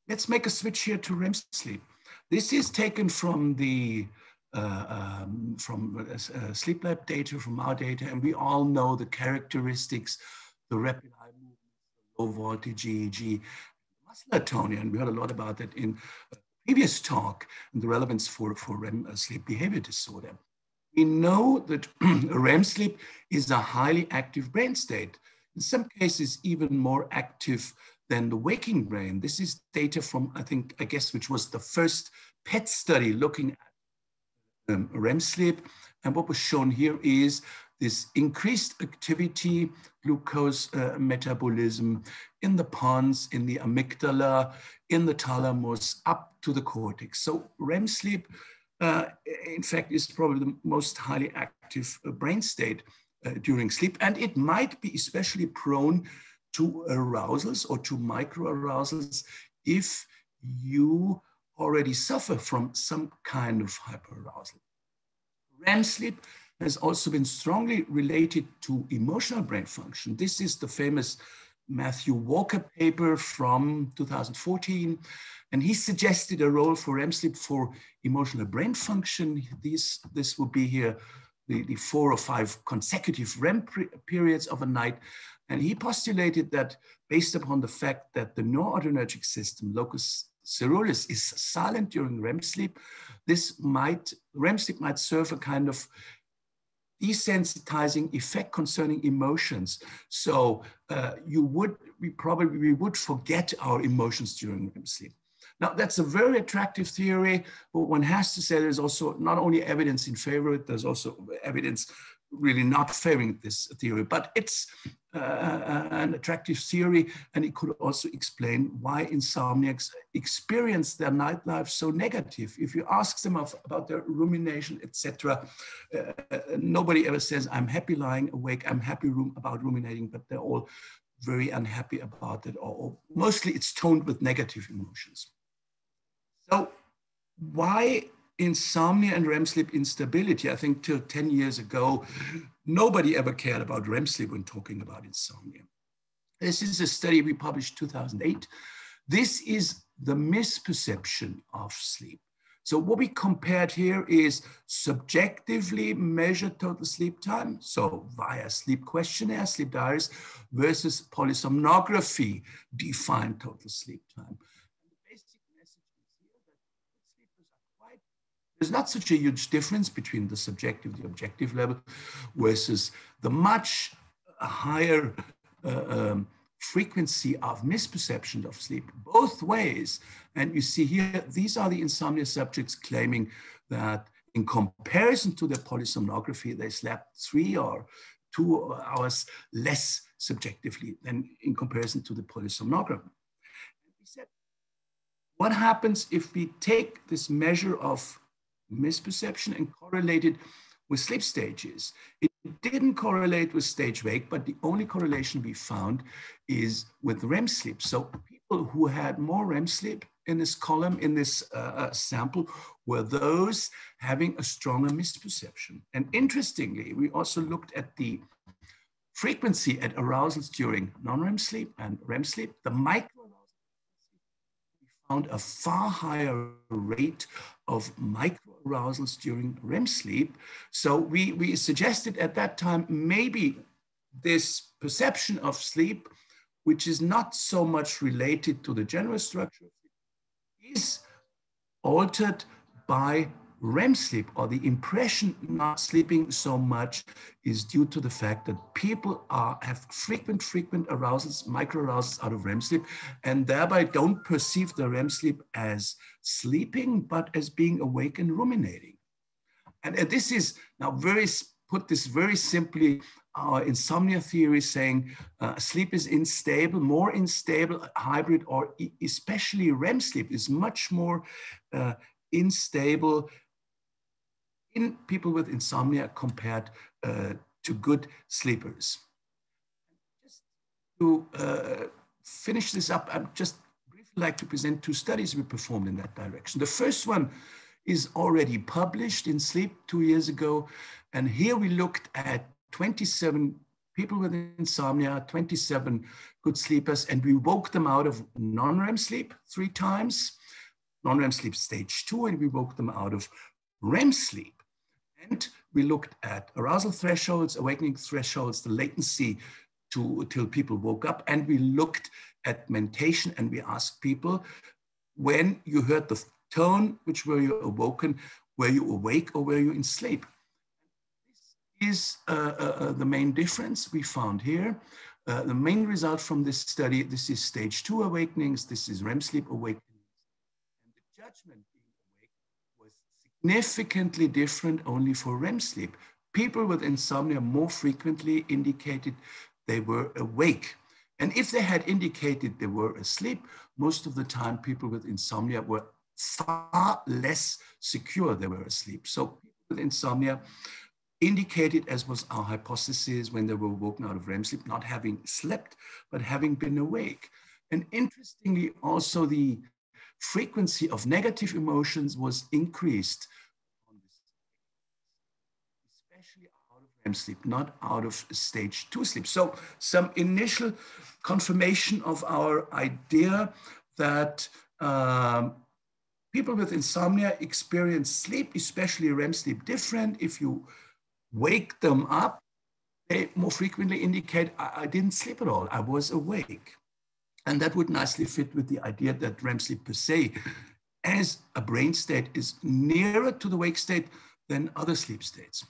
Let's make a switch here to REM sleep. This is taken from the um, from uh, uh, sleep lab data, from our data, and we all know the characteristics, the rapid eye movement, low voltage EEG, muscle atonia, and we heard a lot about that in previous talk, and the relevance for, for REM sleep behavior disorder. We know that REM sleep is a highly active brain state, in some cases even more active than the waking brain. This is data from, I think, I guess, which was the first PET study looking at um, REM sleep. And what was shown here is this increased activity, glucose uh, metabolism in the pons, in the amygdala, in the thalamus, up to the cortex. So REM sleep, uh, in fact, is probably the most highly active uh, brain state uh, during sleep. And it might be especially prone to arousals or to microarousals if you already suffer from some kind of hyperarousal. REM sleep has also been strongly related to emotional brain function. This is the famous Matthew Walker paper from 2014, and he suggested a role for REM sleep for emotional brain function. These, this would be here the, the four or five consecutive REM periods of a night. And he postulated that based upon the fact that the noradrenergic system, locus ceruleus, is silent during REM sleep, this might, REM sleep might serve a kind of desensitizing effect concerning emotions. So uh, you would, we probably we would forget our emotions during REM sleep. Now that's a very attractive theory, but one has to say there's also not only evidence in favor of it, there's also evidence really not favoring this theory, but it's uh, uh, an attractive theory and it could also explain why insomniacs experience their nightlife so negative. If you ask them of, about their rumination, etc., uh, uh, nobody ever says, I'm happy lying awake, I'm happy about ruminating, but they're all very unhappy about it, or mostly it's toned with negative emotions. So why insomnia and REM sleep instability? I think till 10 years ago, nobody ever cared about REM sleep when talking about insomnia. This is a study we published 2008. This is the misperception of sleep. So what we compared here is subjectively measured total sleep time, so via sleep questionnaire, sleep diaries, versus polysomnography defined total sleep time. There's not such a huge difference between the subjective, the objective level versus the much higher uh, um, frequency of misperception of sleep both ways. And you see here, these are the insomnia subjects claiming that in comparison to the polysomnography, they slept three or two hours less subjectively than in comparison to the polysomnography. What happens if we take this measure of misperception and correlated with sleep stages. It didn't correlate with stage wake, but the only correlation we found is with REM sleep. So people who had more REM sleep in this column, in this uh, uh, sample, were those having a stronger misperception. And interestingly, we also looked at the frequency at arousals during non-REM sleep and REM sleep. The micro found a far higher rate of microarousals during REM sleep. So we, we suggested at that time maybe this perception of sleep, which is not so much related to the general structure, is altered by REM sleep or the impression not sleeping so much is due to the fact that people are have frequent, frequent arousals, micro arousals out of REM sleep, and thereby don't perceive the REM sleep as sleeping, but as being awake and ruminating. And, and this is now very, put this very simply, our insomnia theory saying uh, sleep is unstable, more unstable, hybrid, or especially REM sleep is much more uh, unstable in people with insomnia compared uh, to good sleepers. Just to uh, finish this up, I'd just briefly like to present two studies we performed in that direction. The first one is already published in Sleep two years ago. And here we looked at 27 people with insomnia, 27 good sleepers, and we woke them out of non-REM sleep three times, non-REM sleep stage two, and we woke them out of REM sleep. We looked at arousal thresholds, awakening thresholds, the latency to till people woke up, and we looked at mentation and we asked people when you heard the tone, which were you awoken, were you awake or were you in sleep? This is uh, uh, uh, the main difference we found here. Uh, the main result from this study, this is stage two awakenings, this is REM sleep awakenings. And the judgment significantly different only for REM sleep. People with insomnia more frequently indicated they were awake. And if they had indicated they were asleep, most of the time people with insomnia were far less secure they were asleep. So people with insomnia indicated, as was our hypothesis when they were woken out of REM sleep, not having slept, but having been awake. And interestingly, also the frequency of negative emotions was increased, especially out of REM sleep, not out of stage two sleep. So some initial confirmation of our idea that um, people with insomnia experience sleep, especially REM sleep, different. If you wake them up, they more frequently indicate, I, I didn't sleep at all, I was awake. And that would nicely fit with the idea that REM sleep per se, as a brain state, is nearer to the wake state than other sleep states.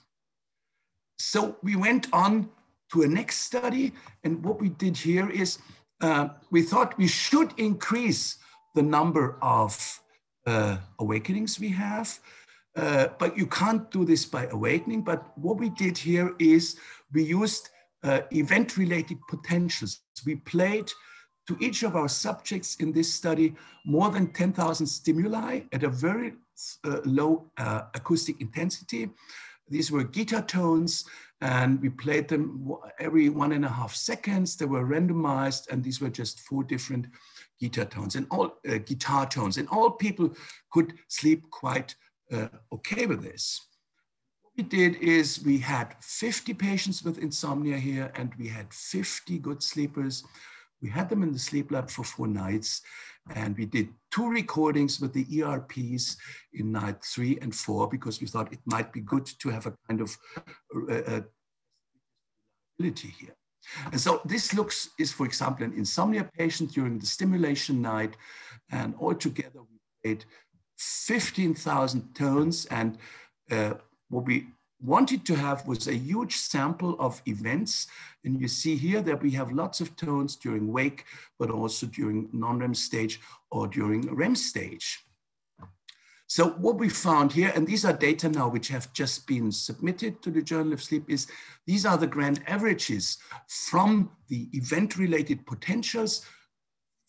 So we went on to a next study. And what we did here is uh, we thought we should increase the number of uh, awakenings we have. Uh, but you can't do this by awakening. But what we did here is we used uh, event-related potentials. We played to each of our subjects in this study more than 10,000 stimuli at a very uh, low uh, acoustic intensity. These were guitar tones, and we played them every one and a half seconds. They were randomized, and these were just four different guitar tones and all uh, guitar tones, and all people could sleep quite uh, okay with this. What we did is we had 50 patients with insomnia here, and we had 50 good sleepers. We had them in the sleep lab for four nights, and we did two recordings with the ERPs in night three and four because we thought it might be good to have a kind of uh, uh, ability here. And so this looks is, for example, an insomnia patient during the stimulation night, and altogether we played 15,000 tones. And uh, what we wanted to have was a huge sample of events. And you see here that we have lots of tones during wake, but also during non-REM stage or during REM stage. So what we found here, and these are data now which have just been submitted to the Journal of Sleep, is these are the grand averages from the event-related potentials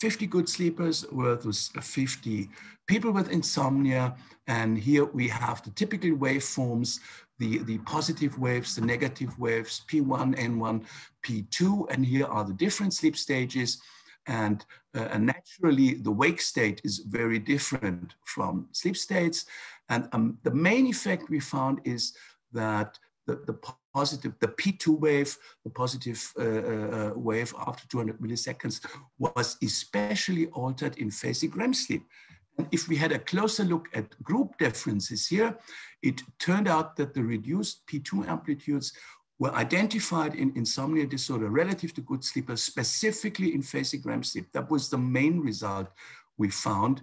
50 good sleepers versus 50 people with insomnia. And here we have the typical waveforms, the, the positive waves, the negative waves, P1, N1, P2. And here are the different sleep stages. And, uh, and naturally, the wake state is very different from sleep states. And um, the main effect we found is that the, the positive, the P2 wave, the positive uh, uh, wave after 200 milliseconds was especially altered in phasic REM sleep. And if we had a closer look at group differences here, it turned out that the reduced P2 amplitudes were identified in insomnia disorder relative to good sleepers, specifically in phasic REM sleep. That was the main result we found.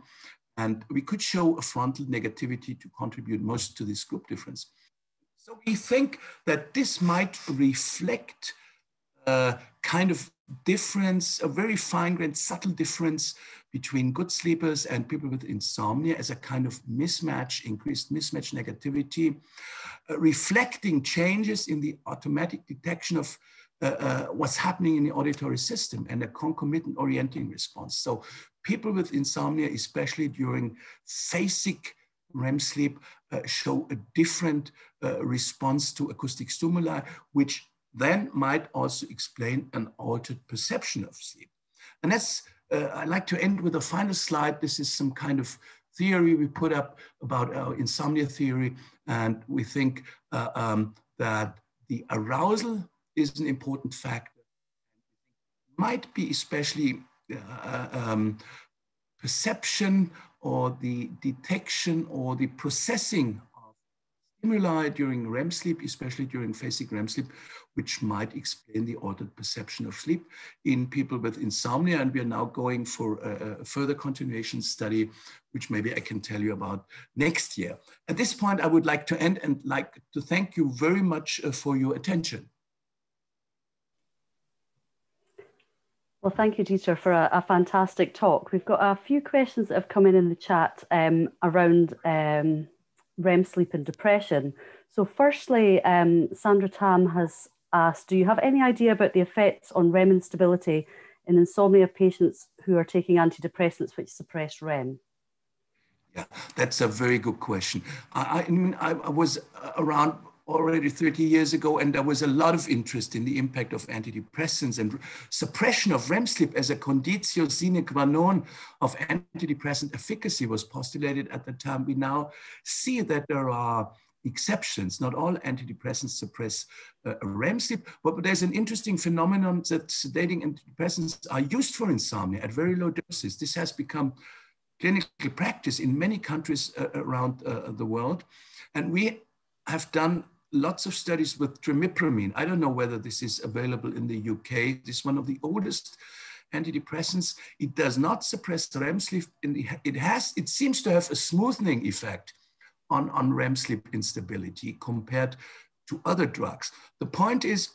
And we could show a frontal negativity to contribute most to this group difference. So we think that this might reflect a kind of difference, a very fine-grained, subtle difference between good sleepers and people with insomnia as a kind of mismatch, increased mismatch negativity, uh, reflecting changes in the automatic detection of uh, uh, what's happening in the auditory system and a concomitant orienting response. So people with insomnia, especially during phasic REM sleep, uh, show a different uh, response to acoustic stimuli, which then might also explain an altered perception of sleep. And that's, uh, I'd like to end with a final slide. This is some kind of theory we put up about our insomnia theory. And we think uh, um, that the arousal is an important factor. Might be especially uh, um, perception or the detection or the processing stimuli during REM sleep, especially during phasic REM sleep, which might explain the altered perception of sleep in people with insomnia. And we are now going for a, a further continuation study, which maybe I can tell you about next year. At this point, I would like to end and like to thank you very much uh, for your attention. Well, thank you, Dieter, for a, a, fantastic talk. We've got a few questions that have come in in the chat um, around um, REM sleep and depression. So firstly, um, Sandra Tam has asked, do you have any idea about the effects on REM instability in insomnia patients who are taking antidepressants which suppress REM? Yeah, that's a very good question. I, I mean, I, I was around already 30 years ago, and there was a lot of interest in the impact of antidepressants and suppression of REM sleep as a conditio sine qua non of antidepressant efficacy was postulated at the time. We now see that there are exceptions. Not all antidepressants suppress uh, REM sleep, but, there's an interesting phenomenon that sedating antidepressants are used for insomnia at very low doses. This has become clinical practice in many countries uh, around uh, the world. And we have done lots of studies with trimipramine. I don't know whether this is available in the UK. This is one of the oldest antidepressants. It does not suppress REM sleep. It has, it seems to have a smoothing effect on, on REM sleep instability compared to other drugs. The point is,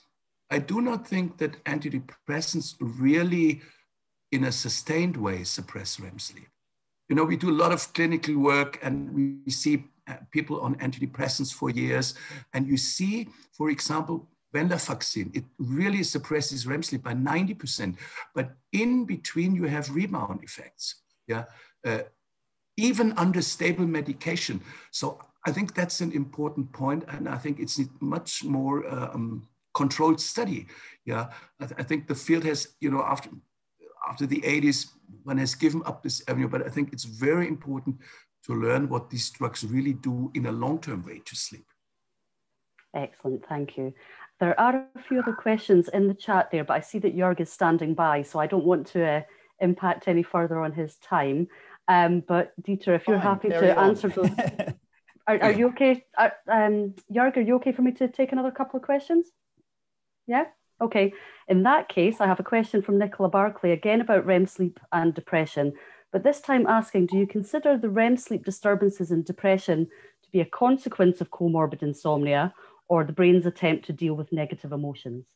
I do not think that antidepressants really, in a sustained way, suppress REM sleep. You know, we do a lot of clinical work and we see people on antidepressants for years. And you see, for example, venlafaxine, it really suppresses REM sleep by 90%. But in between, you have rebound effects. Yeah. Uh, even under stable medication. So I think that's an important point, and I think it's much more um, controlled study. Yeah, I, th I, think the field has, you know, after after the 80s, one has given up this avenue, but I think it's very important to learn what these drugs really do in a long-term way to sleep. Excellent, thank you. There are a few other questions in the chat there, but I see that Jörg is standing by, so I don't want to uh, impact any further on his time. Um, but Dieter, if you're Fine, happy to answer those, are, are, you okay? Are, um, Jörg, are you okay for me to take another couple of questions? Yeah. Okay. In that case, I have a question from Nicola Barclay again about REM sleep and depression but this time asking, do you consider the REM sleep disturbances and depression to be a consequence of comorbid insomnia or the brain's attempt to deal with negative emotions?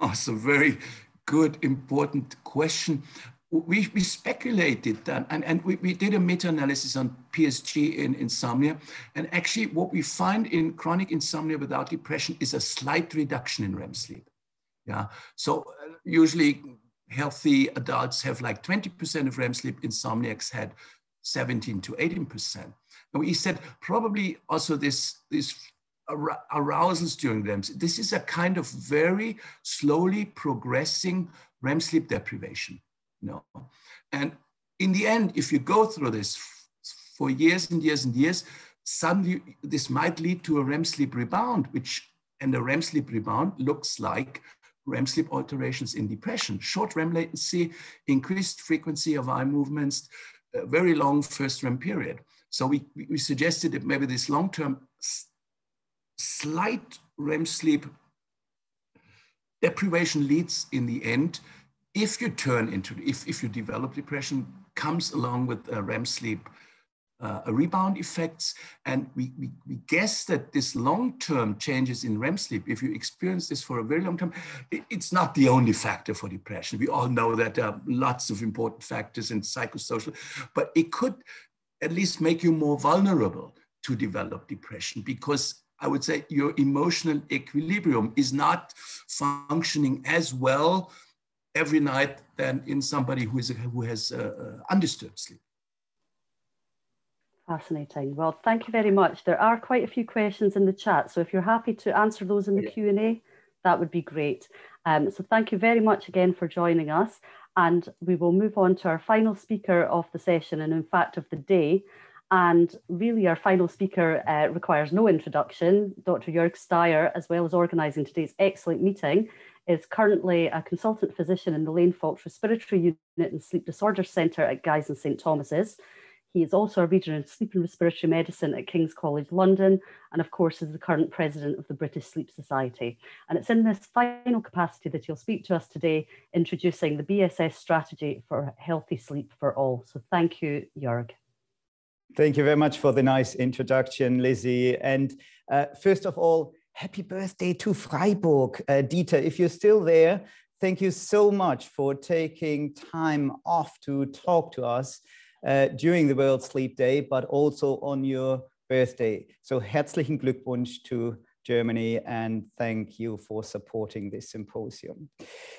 Oh, it's a very good, important question. We, we speculated that, and, and we, we did a meta-analysis on PSG in insomnia. And actually what we find in chronic insomnia without depression is a slight reduction in REM sleep. Yeah, so uh, usually healthy adults have like 20% of REM sleep, insomniacs had 17 to 18%. And we said probably also this, this arousals during REM sleep. This is a kind of very slowly progressing REM sleep deprivation. Know? And in the end, if you go through this for years and years and years, suddenly this might lead to a REM sleep rebound, which and a REM sleep rebound looks like REM sleep alterations in depression, short REM latency, increased frequency of eye movements, very long first REM period. So we, we suggested that maybe this long-term slight REM sleep deprivation leads in the end, if you turn into, if, if you develop depression, comes along with REM sleep uh, rebound effects. And we, we, we, guess that this long-term changes in REM sleep, if you experience this for a very long time, it, it's not the only factor for depression. We all know that there are lots of important factors in psychosocial, but it could at least make you more vulnerable to develop depression because I would say your emotional equilibrium is not functioning as well every night than in somebody who, is, who has uh, uh undisturbed sleep. Fascinating. Well, thank you very much. There are quite a few questions in the chat, so if you're happy to answer those in the yeah. Q&A, that would be great. Um, so thank you very much again for joining us. And we will move on to our final speaker of the session and in fact of the day. And really our final speaker uh, requires no introduction. Dr. Jörg Steier, as well as organising today's excellent meeting, is currently a consultant physician in the Lane Fox Respiratory Unit and Sleep Disorder Centre at Guy's and St Thomas's. He is also a reader in sleep and respiratory medicine at King's College London, and of course is the current president of the British Sleep Society. And it's in this final capacity that he'll speak to us today, introducing the BSS strategy for healthy sleep for all. So thank you, Jörg. Thank you very much for the nice introduction, Lizzie. And uh, first of all, happy birthday to Freiburg. Uh, Dieter, if you're still there, thank you so much for taking time off to talk to us uh, during the World Sleep Day, but also on your birthday. So herzlichen Glückwunsch to Germany and thank you for supporting this symposium.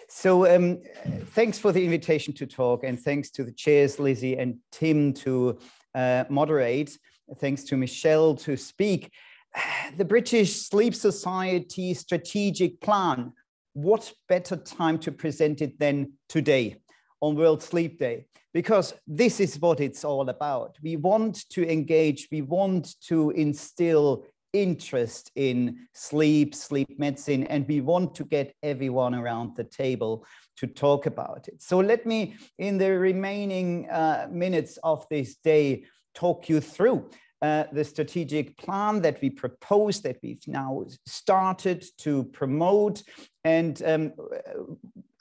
So um, thanks for the invitation to talk and thanks to the chairs, Lizzie and Tim to uh, moderate. Thanks to Michele to speak. The British Sleep Society strategic plan. What better time to present it than today? On World Sleep Day because this is what it's all about. We want to engage, we want to instill interest in sleep, sleep medicine, and we want to get everyone around the table to talk about it. So let me, in the remaining uh, minutes of this day, talk you through uh, the strategic plan that we propose, that we've now started to promote. And um,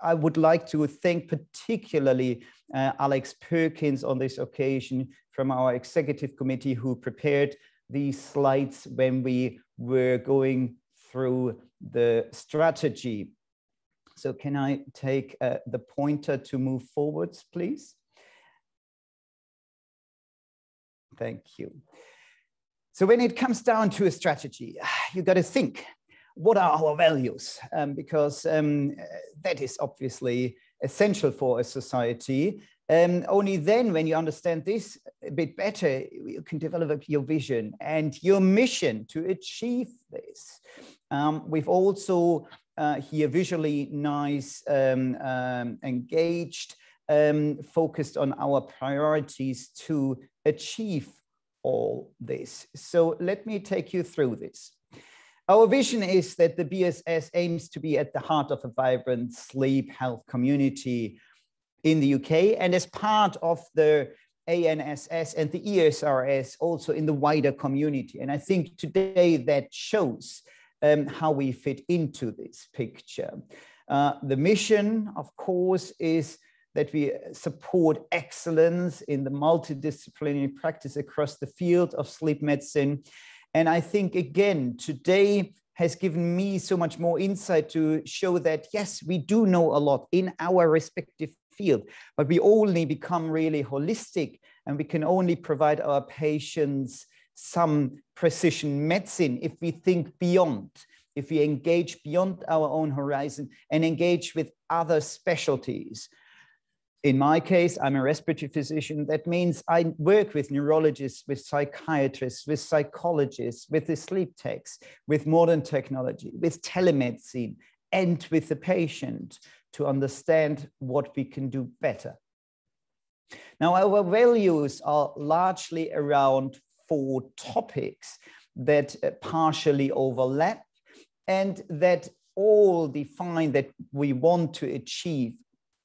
I would like to thank particularly uh, Alex Perkins on this occasion from our executive committee who prepared these slides when we were going through the strategy. So can I take uh, the pointer to move forwards, please? Thank you. So when it comes down to a strategy, you've got to think, what are our values? Um, because um, that is obviously essential for a society. Um, only then, when you understand this a bit better, you can develop your vision and your mission to achieve this. Um, we've also uh, here visually nice, um, um, engaged, focused on our priorities to achieve all this. So let me take you through this. Our vision is that the BSS aims to be at the heart of a vibrant sleep health community in the UK and as part of the ANSS and the ESRS also in the wider community. And I think today that shows um, how we fit into this picture. Uh, the mission, of course, is that we support excellence in the multidisciplinary practice across the field of sleep medicine. And I think, again, today has given me so much more insight to show that, yes, we do know a lot in our respective field, but we only become really holistic and we can only provide our patients some precision medicine if we think beyond if we engage beyond our own horizon and engage with other specialties in my case, I'm a respiratory physician. That means I work with neurologists, with psychiatrists, with psychologists, with the sleep techs, with modern technology, with telemedicine, and with the patient to understand what we can do better. Now, our values are largely around four topics that uh, partially overlap and that all define that we want to achieve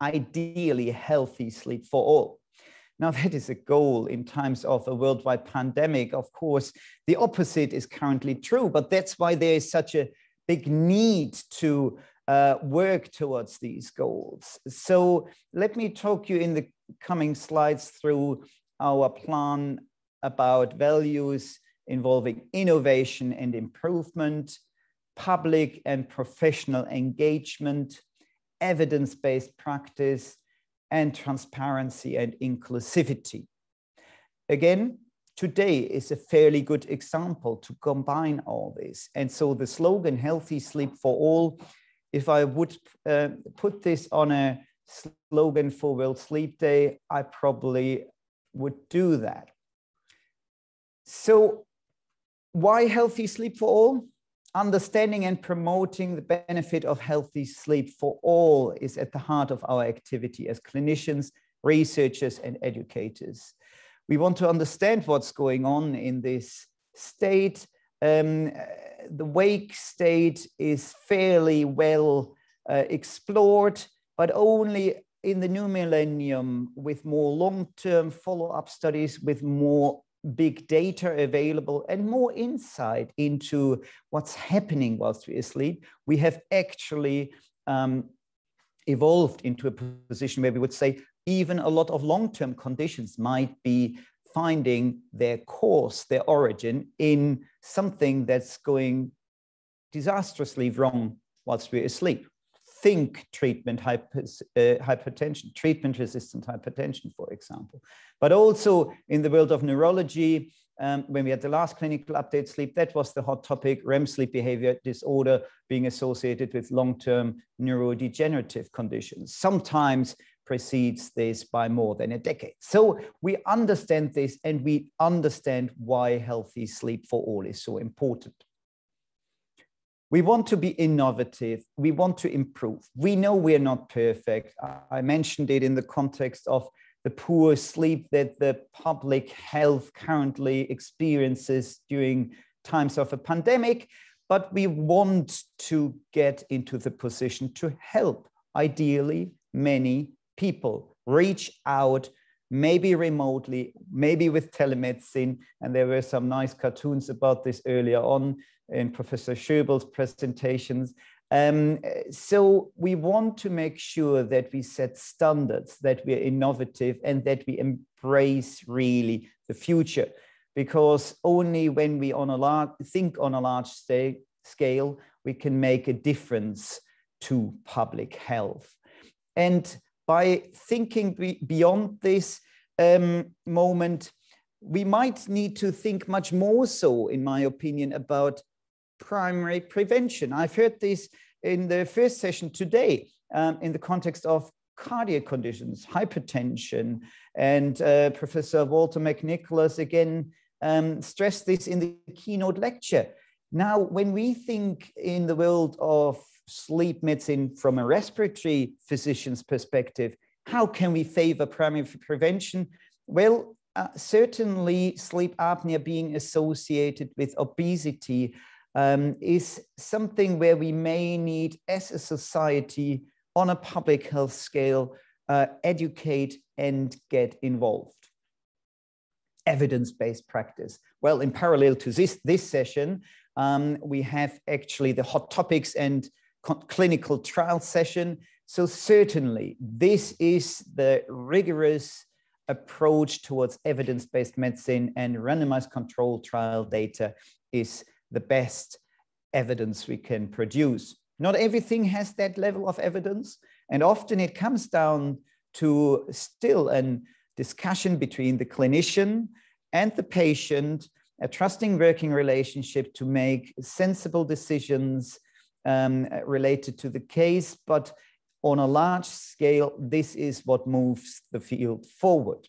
ideally healthy sleep for all. Now, that is a goal in times of a worldwide pandemic. Of course, the opposite is currently true, but that's why there is such a big need to uh, work towards these goals. So, let me talk you in the coming slides through our plan about values involving innovation and improvement, public and professional engagement, evidence-based practice, and transparency and inclusivity. Again, today is a fairly good example to combine all this. And so the slogan, healthy sleep for all, if I would uh, put this on a slogan for World Sleep Day, I probably would do that. So why healthy sleep for all? Understanding and promoting the benefit of healthy sleep for all is at the heart of our activity as clinicians, researchers, and educators. We want to understand what's going on in this state. Um, the wake state is fairly well uh, explored, but only in the new millennium with more long-term follow-up studies, with more big data available and more insight into what's happening whilst we sleep, we have actually um, evolved into a position where we would say even a lot of long-term conditions might be finding their course, their origin in something that's going disastrously wrong whilst we're asleep think treatment uh, hypertension, treatment resistant hypertension, for example. But also in the world of neurology, um, when we had the last clinical update sleep, that was the hot topic, REM sleep behavior disorder being associated with long-term neurodegenerative conditions. Sometimes precedes this by more than a decade. So we understand this and we understand why healthy sleep for all is so important. We want to be innovative. We want to improve. We know we're not perfect. I mentioned it in the context of the poor sleep that the public health currently experiences during times of a pandemic, but we want to get into the position to help, ideally, many people reach out, maybe remotely, maybe with telemedicine. And there were some nice cartoons about this earlier on in Professor Schöbel's presentations. Um, so we want to make sure that we set standards, that we're innovative and that we embrace really the future. Because only when we on a large, think on a large scale, we can make a difference to public health. And by thinking beyond this um, moment, we might need to think much more so, in my opinion, about primary prevention. I've heard this in the first session today um, in the context of cardiac conditions, hypertension, and uh, Professor Walter McNicholas again um, stressed this in the keynote lecture. Now, when we think in the world of sleep medicine from a respiratory physician's perspective, how can we favor primary prevention? Well, uh, certainly sleep apnea being associated with obesity um, is something where we may need, as a society, on a public health scale, uh, educate and get involved. Evidence-based practice. Well, in parallel to this, this session, um, we have actually the hot topics and clinical trial session. So certainly this is the rigorous approach towards evidence-based medicine and randomized control trial data is the best evidence we can produce. Not everything has that level of evidence, and often it comes down to still a discussion between the clinician and the patient, a trusting working relationship to make sensible decisions um, related to the case, but on a large scale, this is what moves the field forward.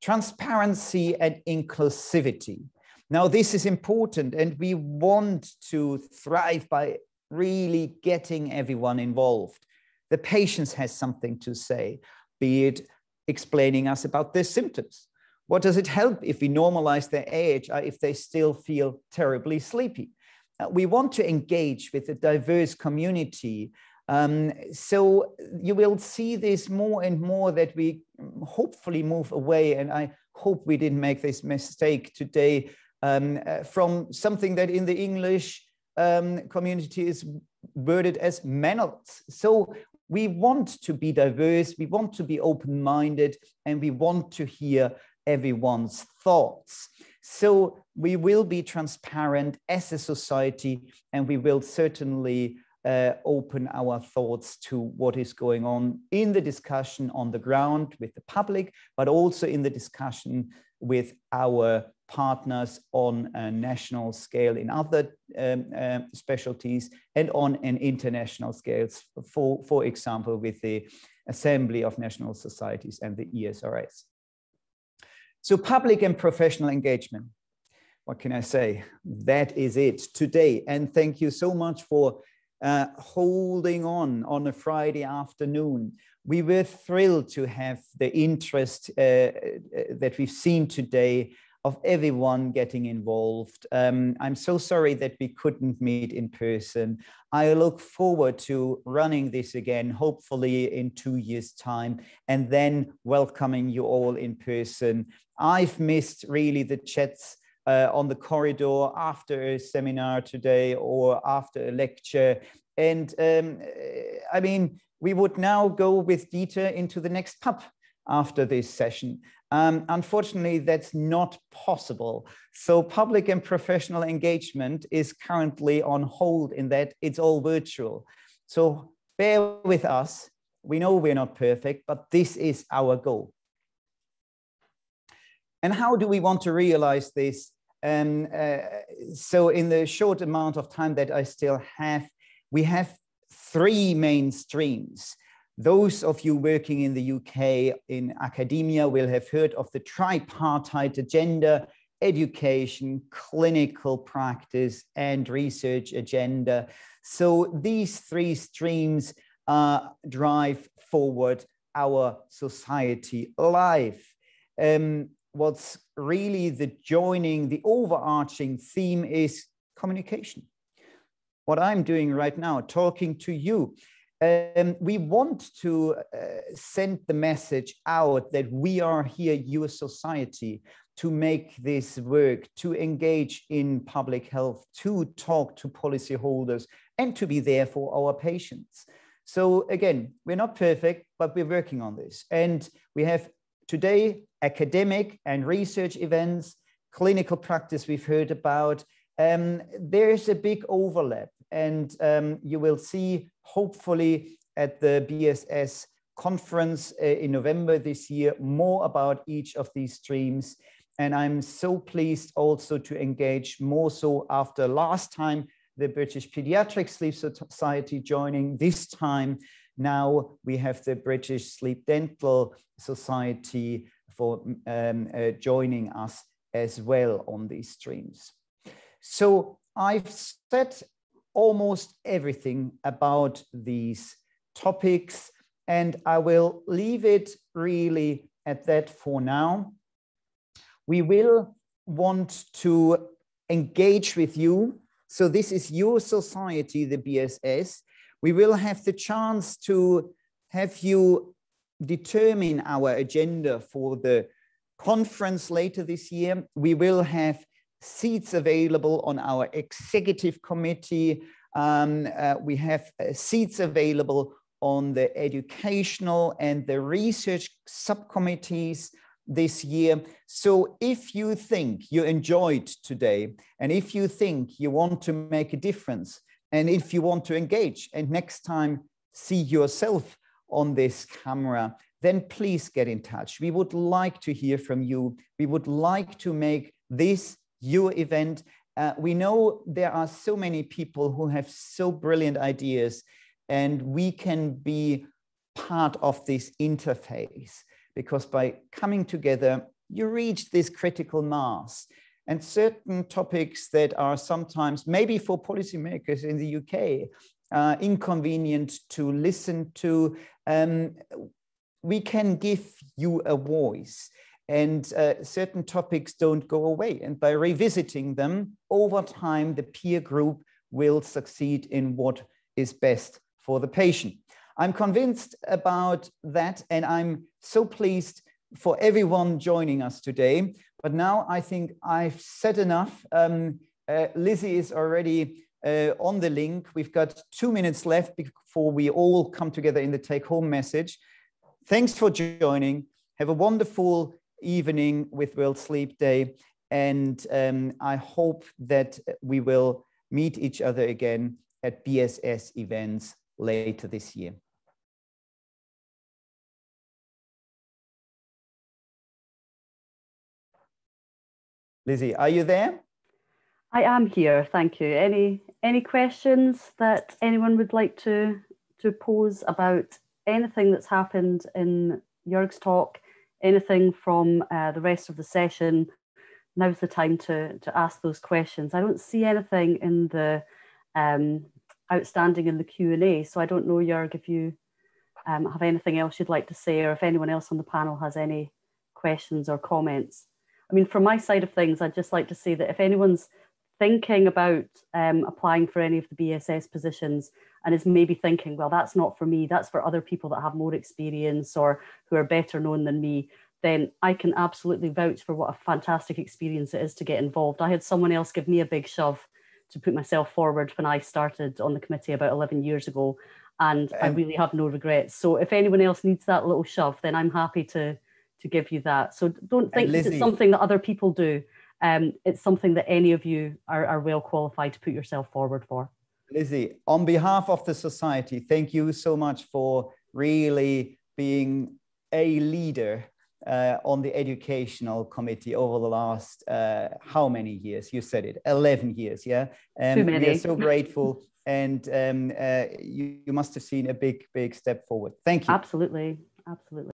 Transparency and inclusivity. Now, this is important, and we want to thrive by really getting everyone involved. The patient has something to say, be it explaining us about their symptoms. What does it help if we normalize their age if they still feel terribly sleepy? Uh, we want to engage with a diverse community. Um, so you will see this more and more that we hopefully move away. And I hope we didn't make this mistake today um, uh, from something that in the English um, community is worded as manners. So we want to be diverse, we want to be open-minded, and we want to hear everyone's thoughts. So we will be transparent as a society, and we will certainly uh, open our thoughts to what is going on in the discussion on the ground with the public, but also in the discussion with our partners on a national scale in other um, uh, specialties and on an international scales, for, for example, with the Assembly of National Societies and the ESRS. So public and professional engagement. What can I say? That is it today. And thank you so much for uh, holding on on a Friday afternoon. We were thrilled to have the interest uh, uh that we've seen today of everyone getting involved. Um, I'm so sorry that we couldn't meet in person. I look forward to running this again, hopefully in two years' time, and then welcoming you all in person. I've missed really the chats uh, on the corridor after a seminar today or after a lecture. And um, I mean, we would now go with Dieter into the next pub after this session. Um, unfortunately, that's not possible. So public and professional engagement is currently on hold in that it's all virtual. So bear with us. We know we're not perfect, but this is our goal. And how do we want to realize this? Um, uh, so in the short amount of time that I still have, we have three main streams. Those of you working in the UK in academia will have heard of the tripartite agenda education, clinical practice, and research agenda. So these three streams uh, drive forward our society life. Um, what's really the joining, the overarching theme is communication. What I'm doing right now, talking to you, um, we want to uh, send the message out that we are here, your society, to make this work, to engage in public health, to talk to policyholders, and to be there for our patients. So again, we're not perfect, but we're working on this. And we have today academic and research events, clinical practice we've heard about. Um, there's a big overlap and um, you will see hopefully at the BSS conference uh, in November this year more about each of these streams. And I'm so pleased also to engage more so after last time, the British Pediatric Sleep Society joining this time. Now we have the British Sleep Dental Society for um, uh, joining us as well on these streams. So I've said almost everything about these topics, and I will leave it really at that for now. We will want to engage with you. So this is your society, the BSS. We will have the chance to have you determine our agenda for the conference later this year. We will have seats available on our executive committee. Um, uh, we have uh, seats available on the educational and the research subcommittees this year. So if you think you enjoyed today, and if you think you want to make a difference, and if you want to engage and next time see yourself on this camera, then please get in touch. We would like to hear from you. We would like to make this your event. Uh, we know there are so many people who have so brilliant ideas, and we can be part of this interface because by coming together, you reach this critical mass. And certain topics that are sometimes, maybe for policymakers in the UK, uh, inconvenient to listen to, um, we can give you a voice and uh, certain topics don't go away. And by revisiting them over time, the peer group will succeed in what is best for the patient. I'm convinced about that, and I'm so pleased for everyone joining us today. But now I think I've said enough. Um, uh, Lizzie is already uh, on the link. We've got two minutes left before we all come together in the take home message. Thanks for joining. Have a wonderful evening with World Sleep Day. And um, I hope that we will meet each other again at BSS events later this year. Lizzie, are you there? I am here, thank you. Any any questions that anyone would like to to pose about anything that's happened in Jörg's talk, anything from uh, the rest of the session, now's the time to, to ask those questions. I don't see anything in the um, outstanding in the Q&A, so I don't know, Jörg, if you um, have anything else you'd like to say or if anyone else on the panel has any questions or comments. I mean, from my side of things, I'd just like to say that if anyone's thinking about um, applying for any of the BSS positions and is maybe thinking, well, that's not for me, that's for other people that have more experience or who are better known than me, then I can absolutely vouch for what a fantastic experience it is to get involved. I had someone else give me a big shove to put myself forward when I started on the committee about 11 years ago, and um, I really have no regrets. So if anyone else needs that little shove, then I'm happy to to give you that. So don't think Lizzie, it's something that other people do um, it's something that any of you are, are well qualified to put yourself forward for. Lizzie, on behalf of the society, thank you so much for really being a leader uh, on the educational committee over the last uh, how many years? You said it, 11 years, yeah? Um, Too many. We are so grateful. and um, uh, you, you must have seen a big, big step forward. Thank you. Absolutely. Absolutely.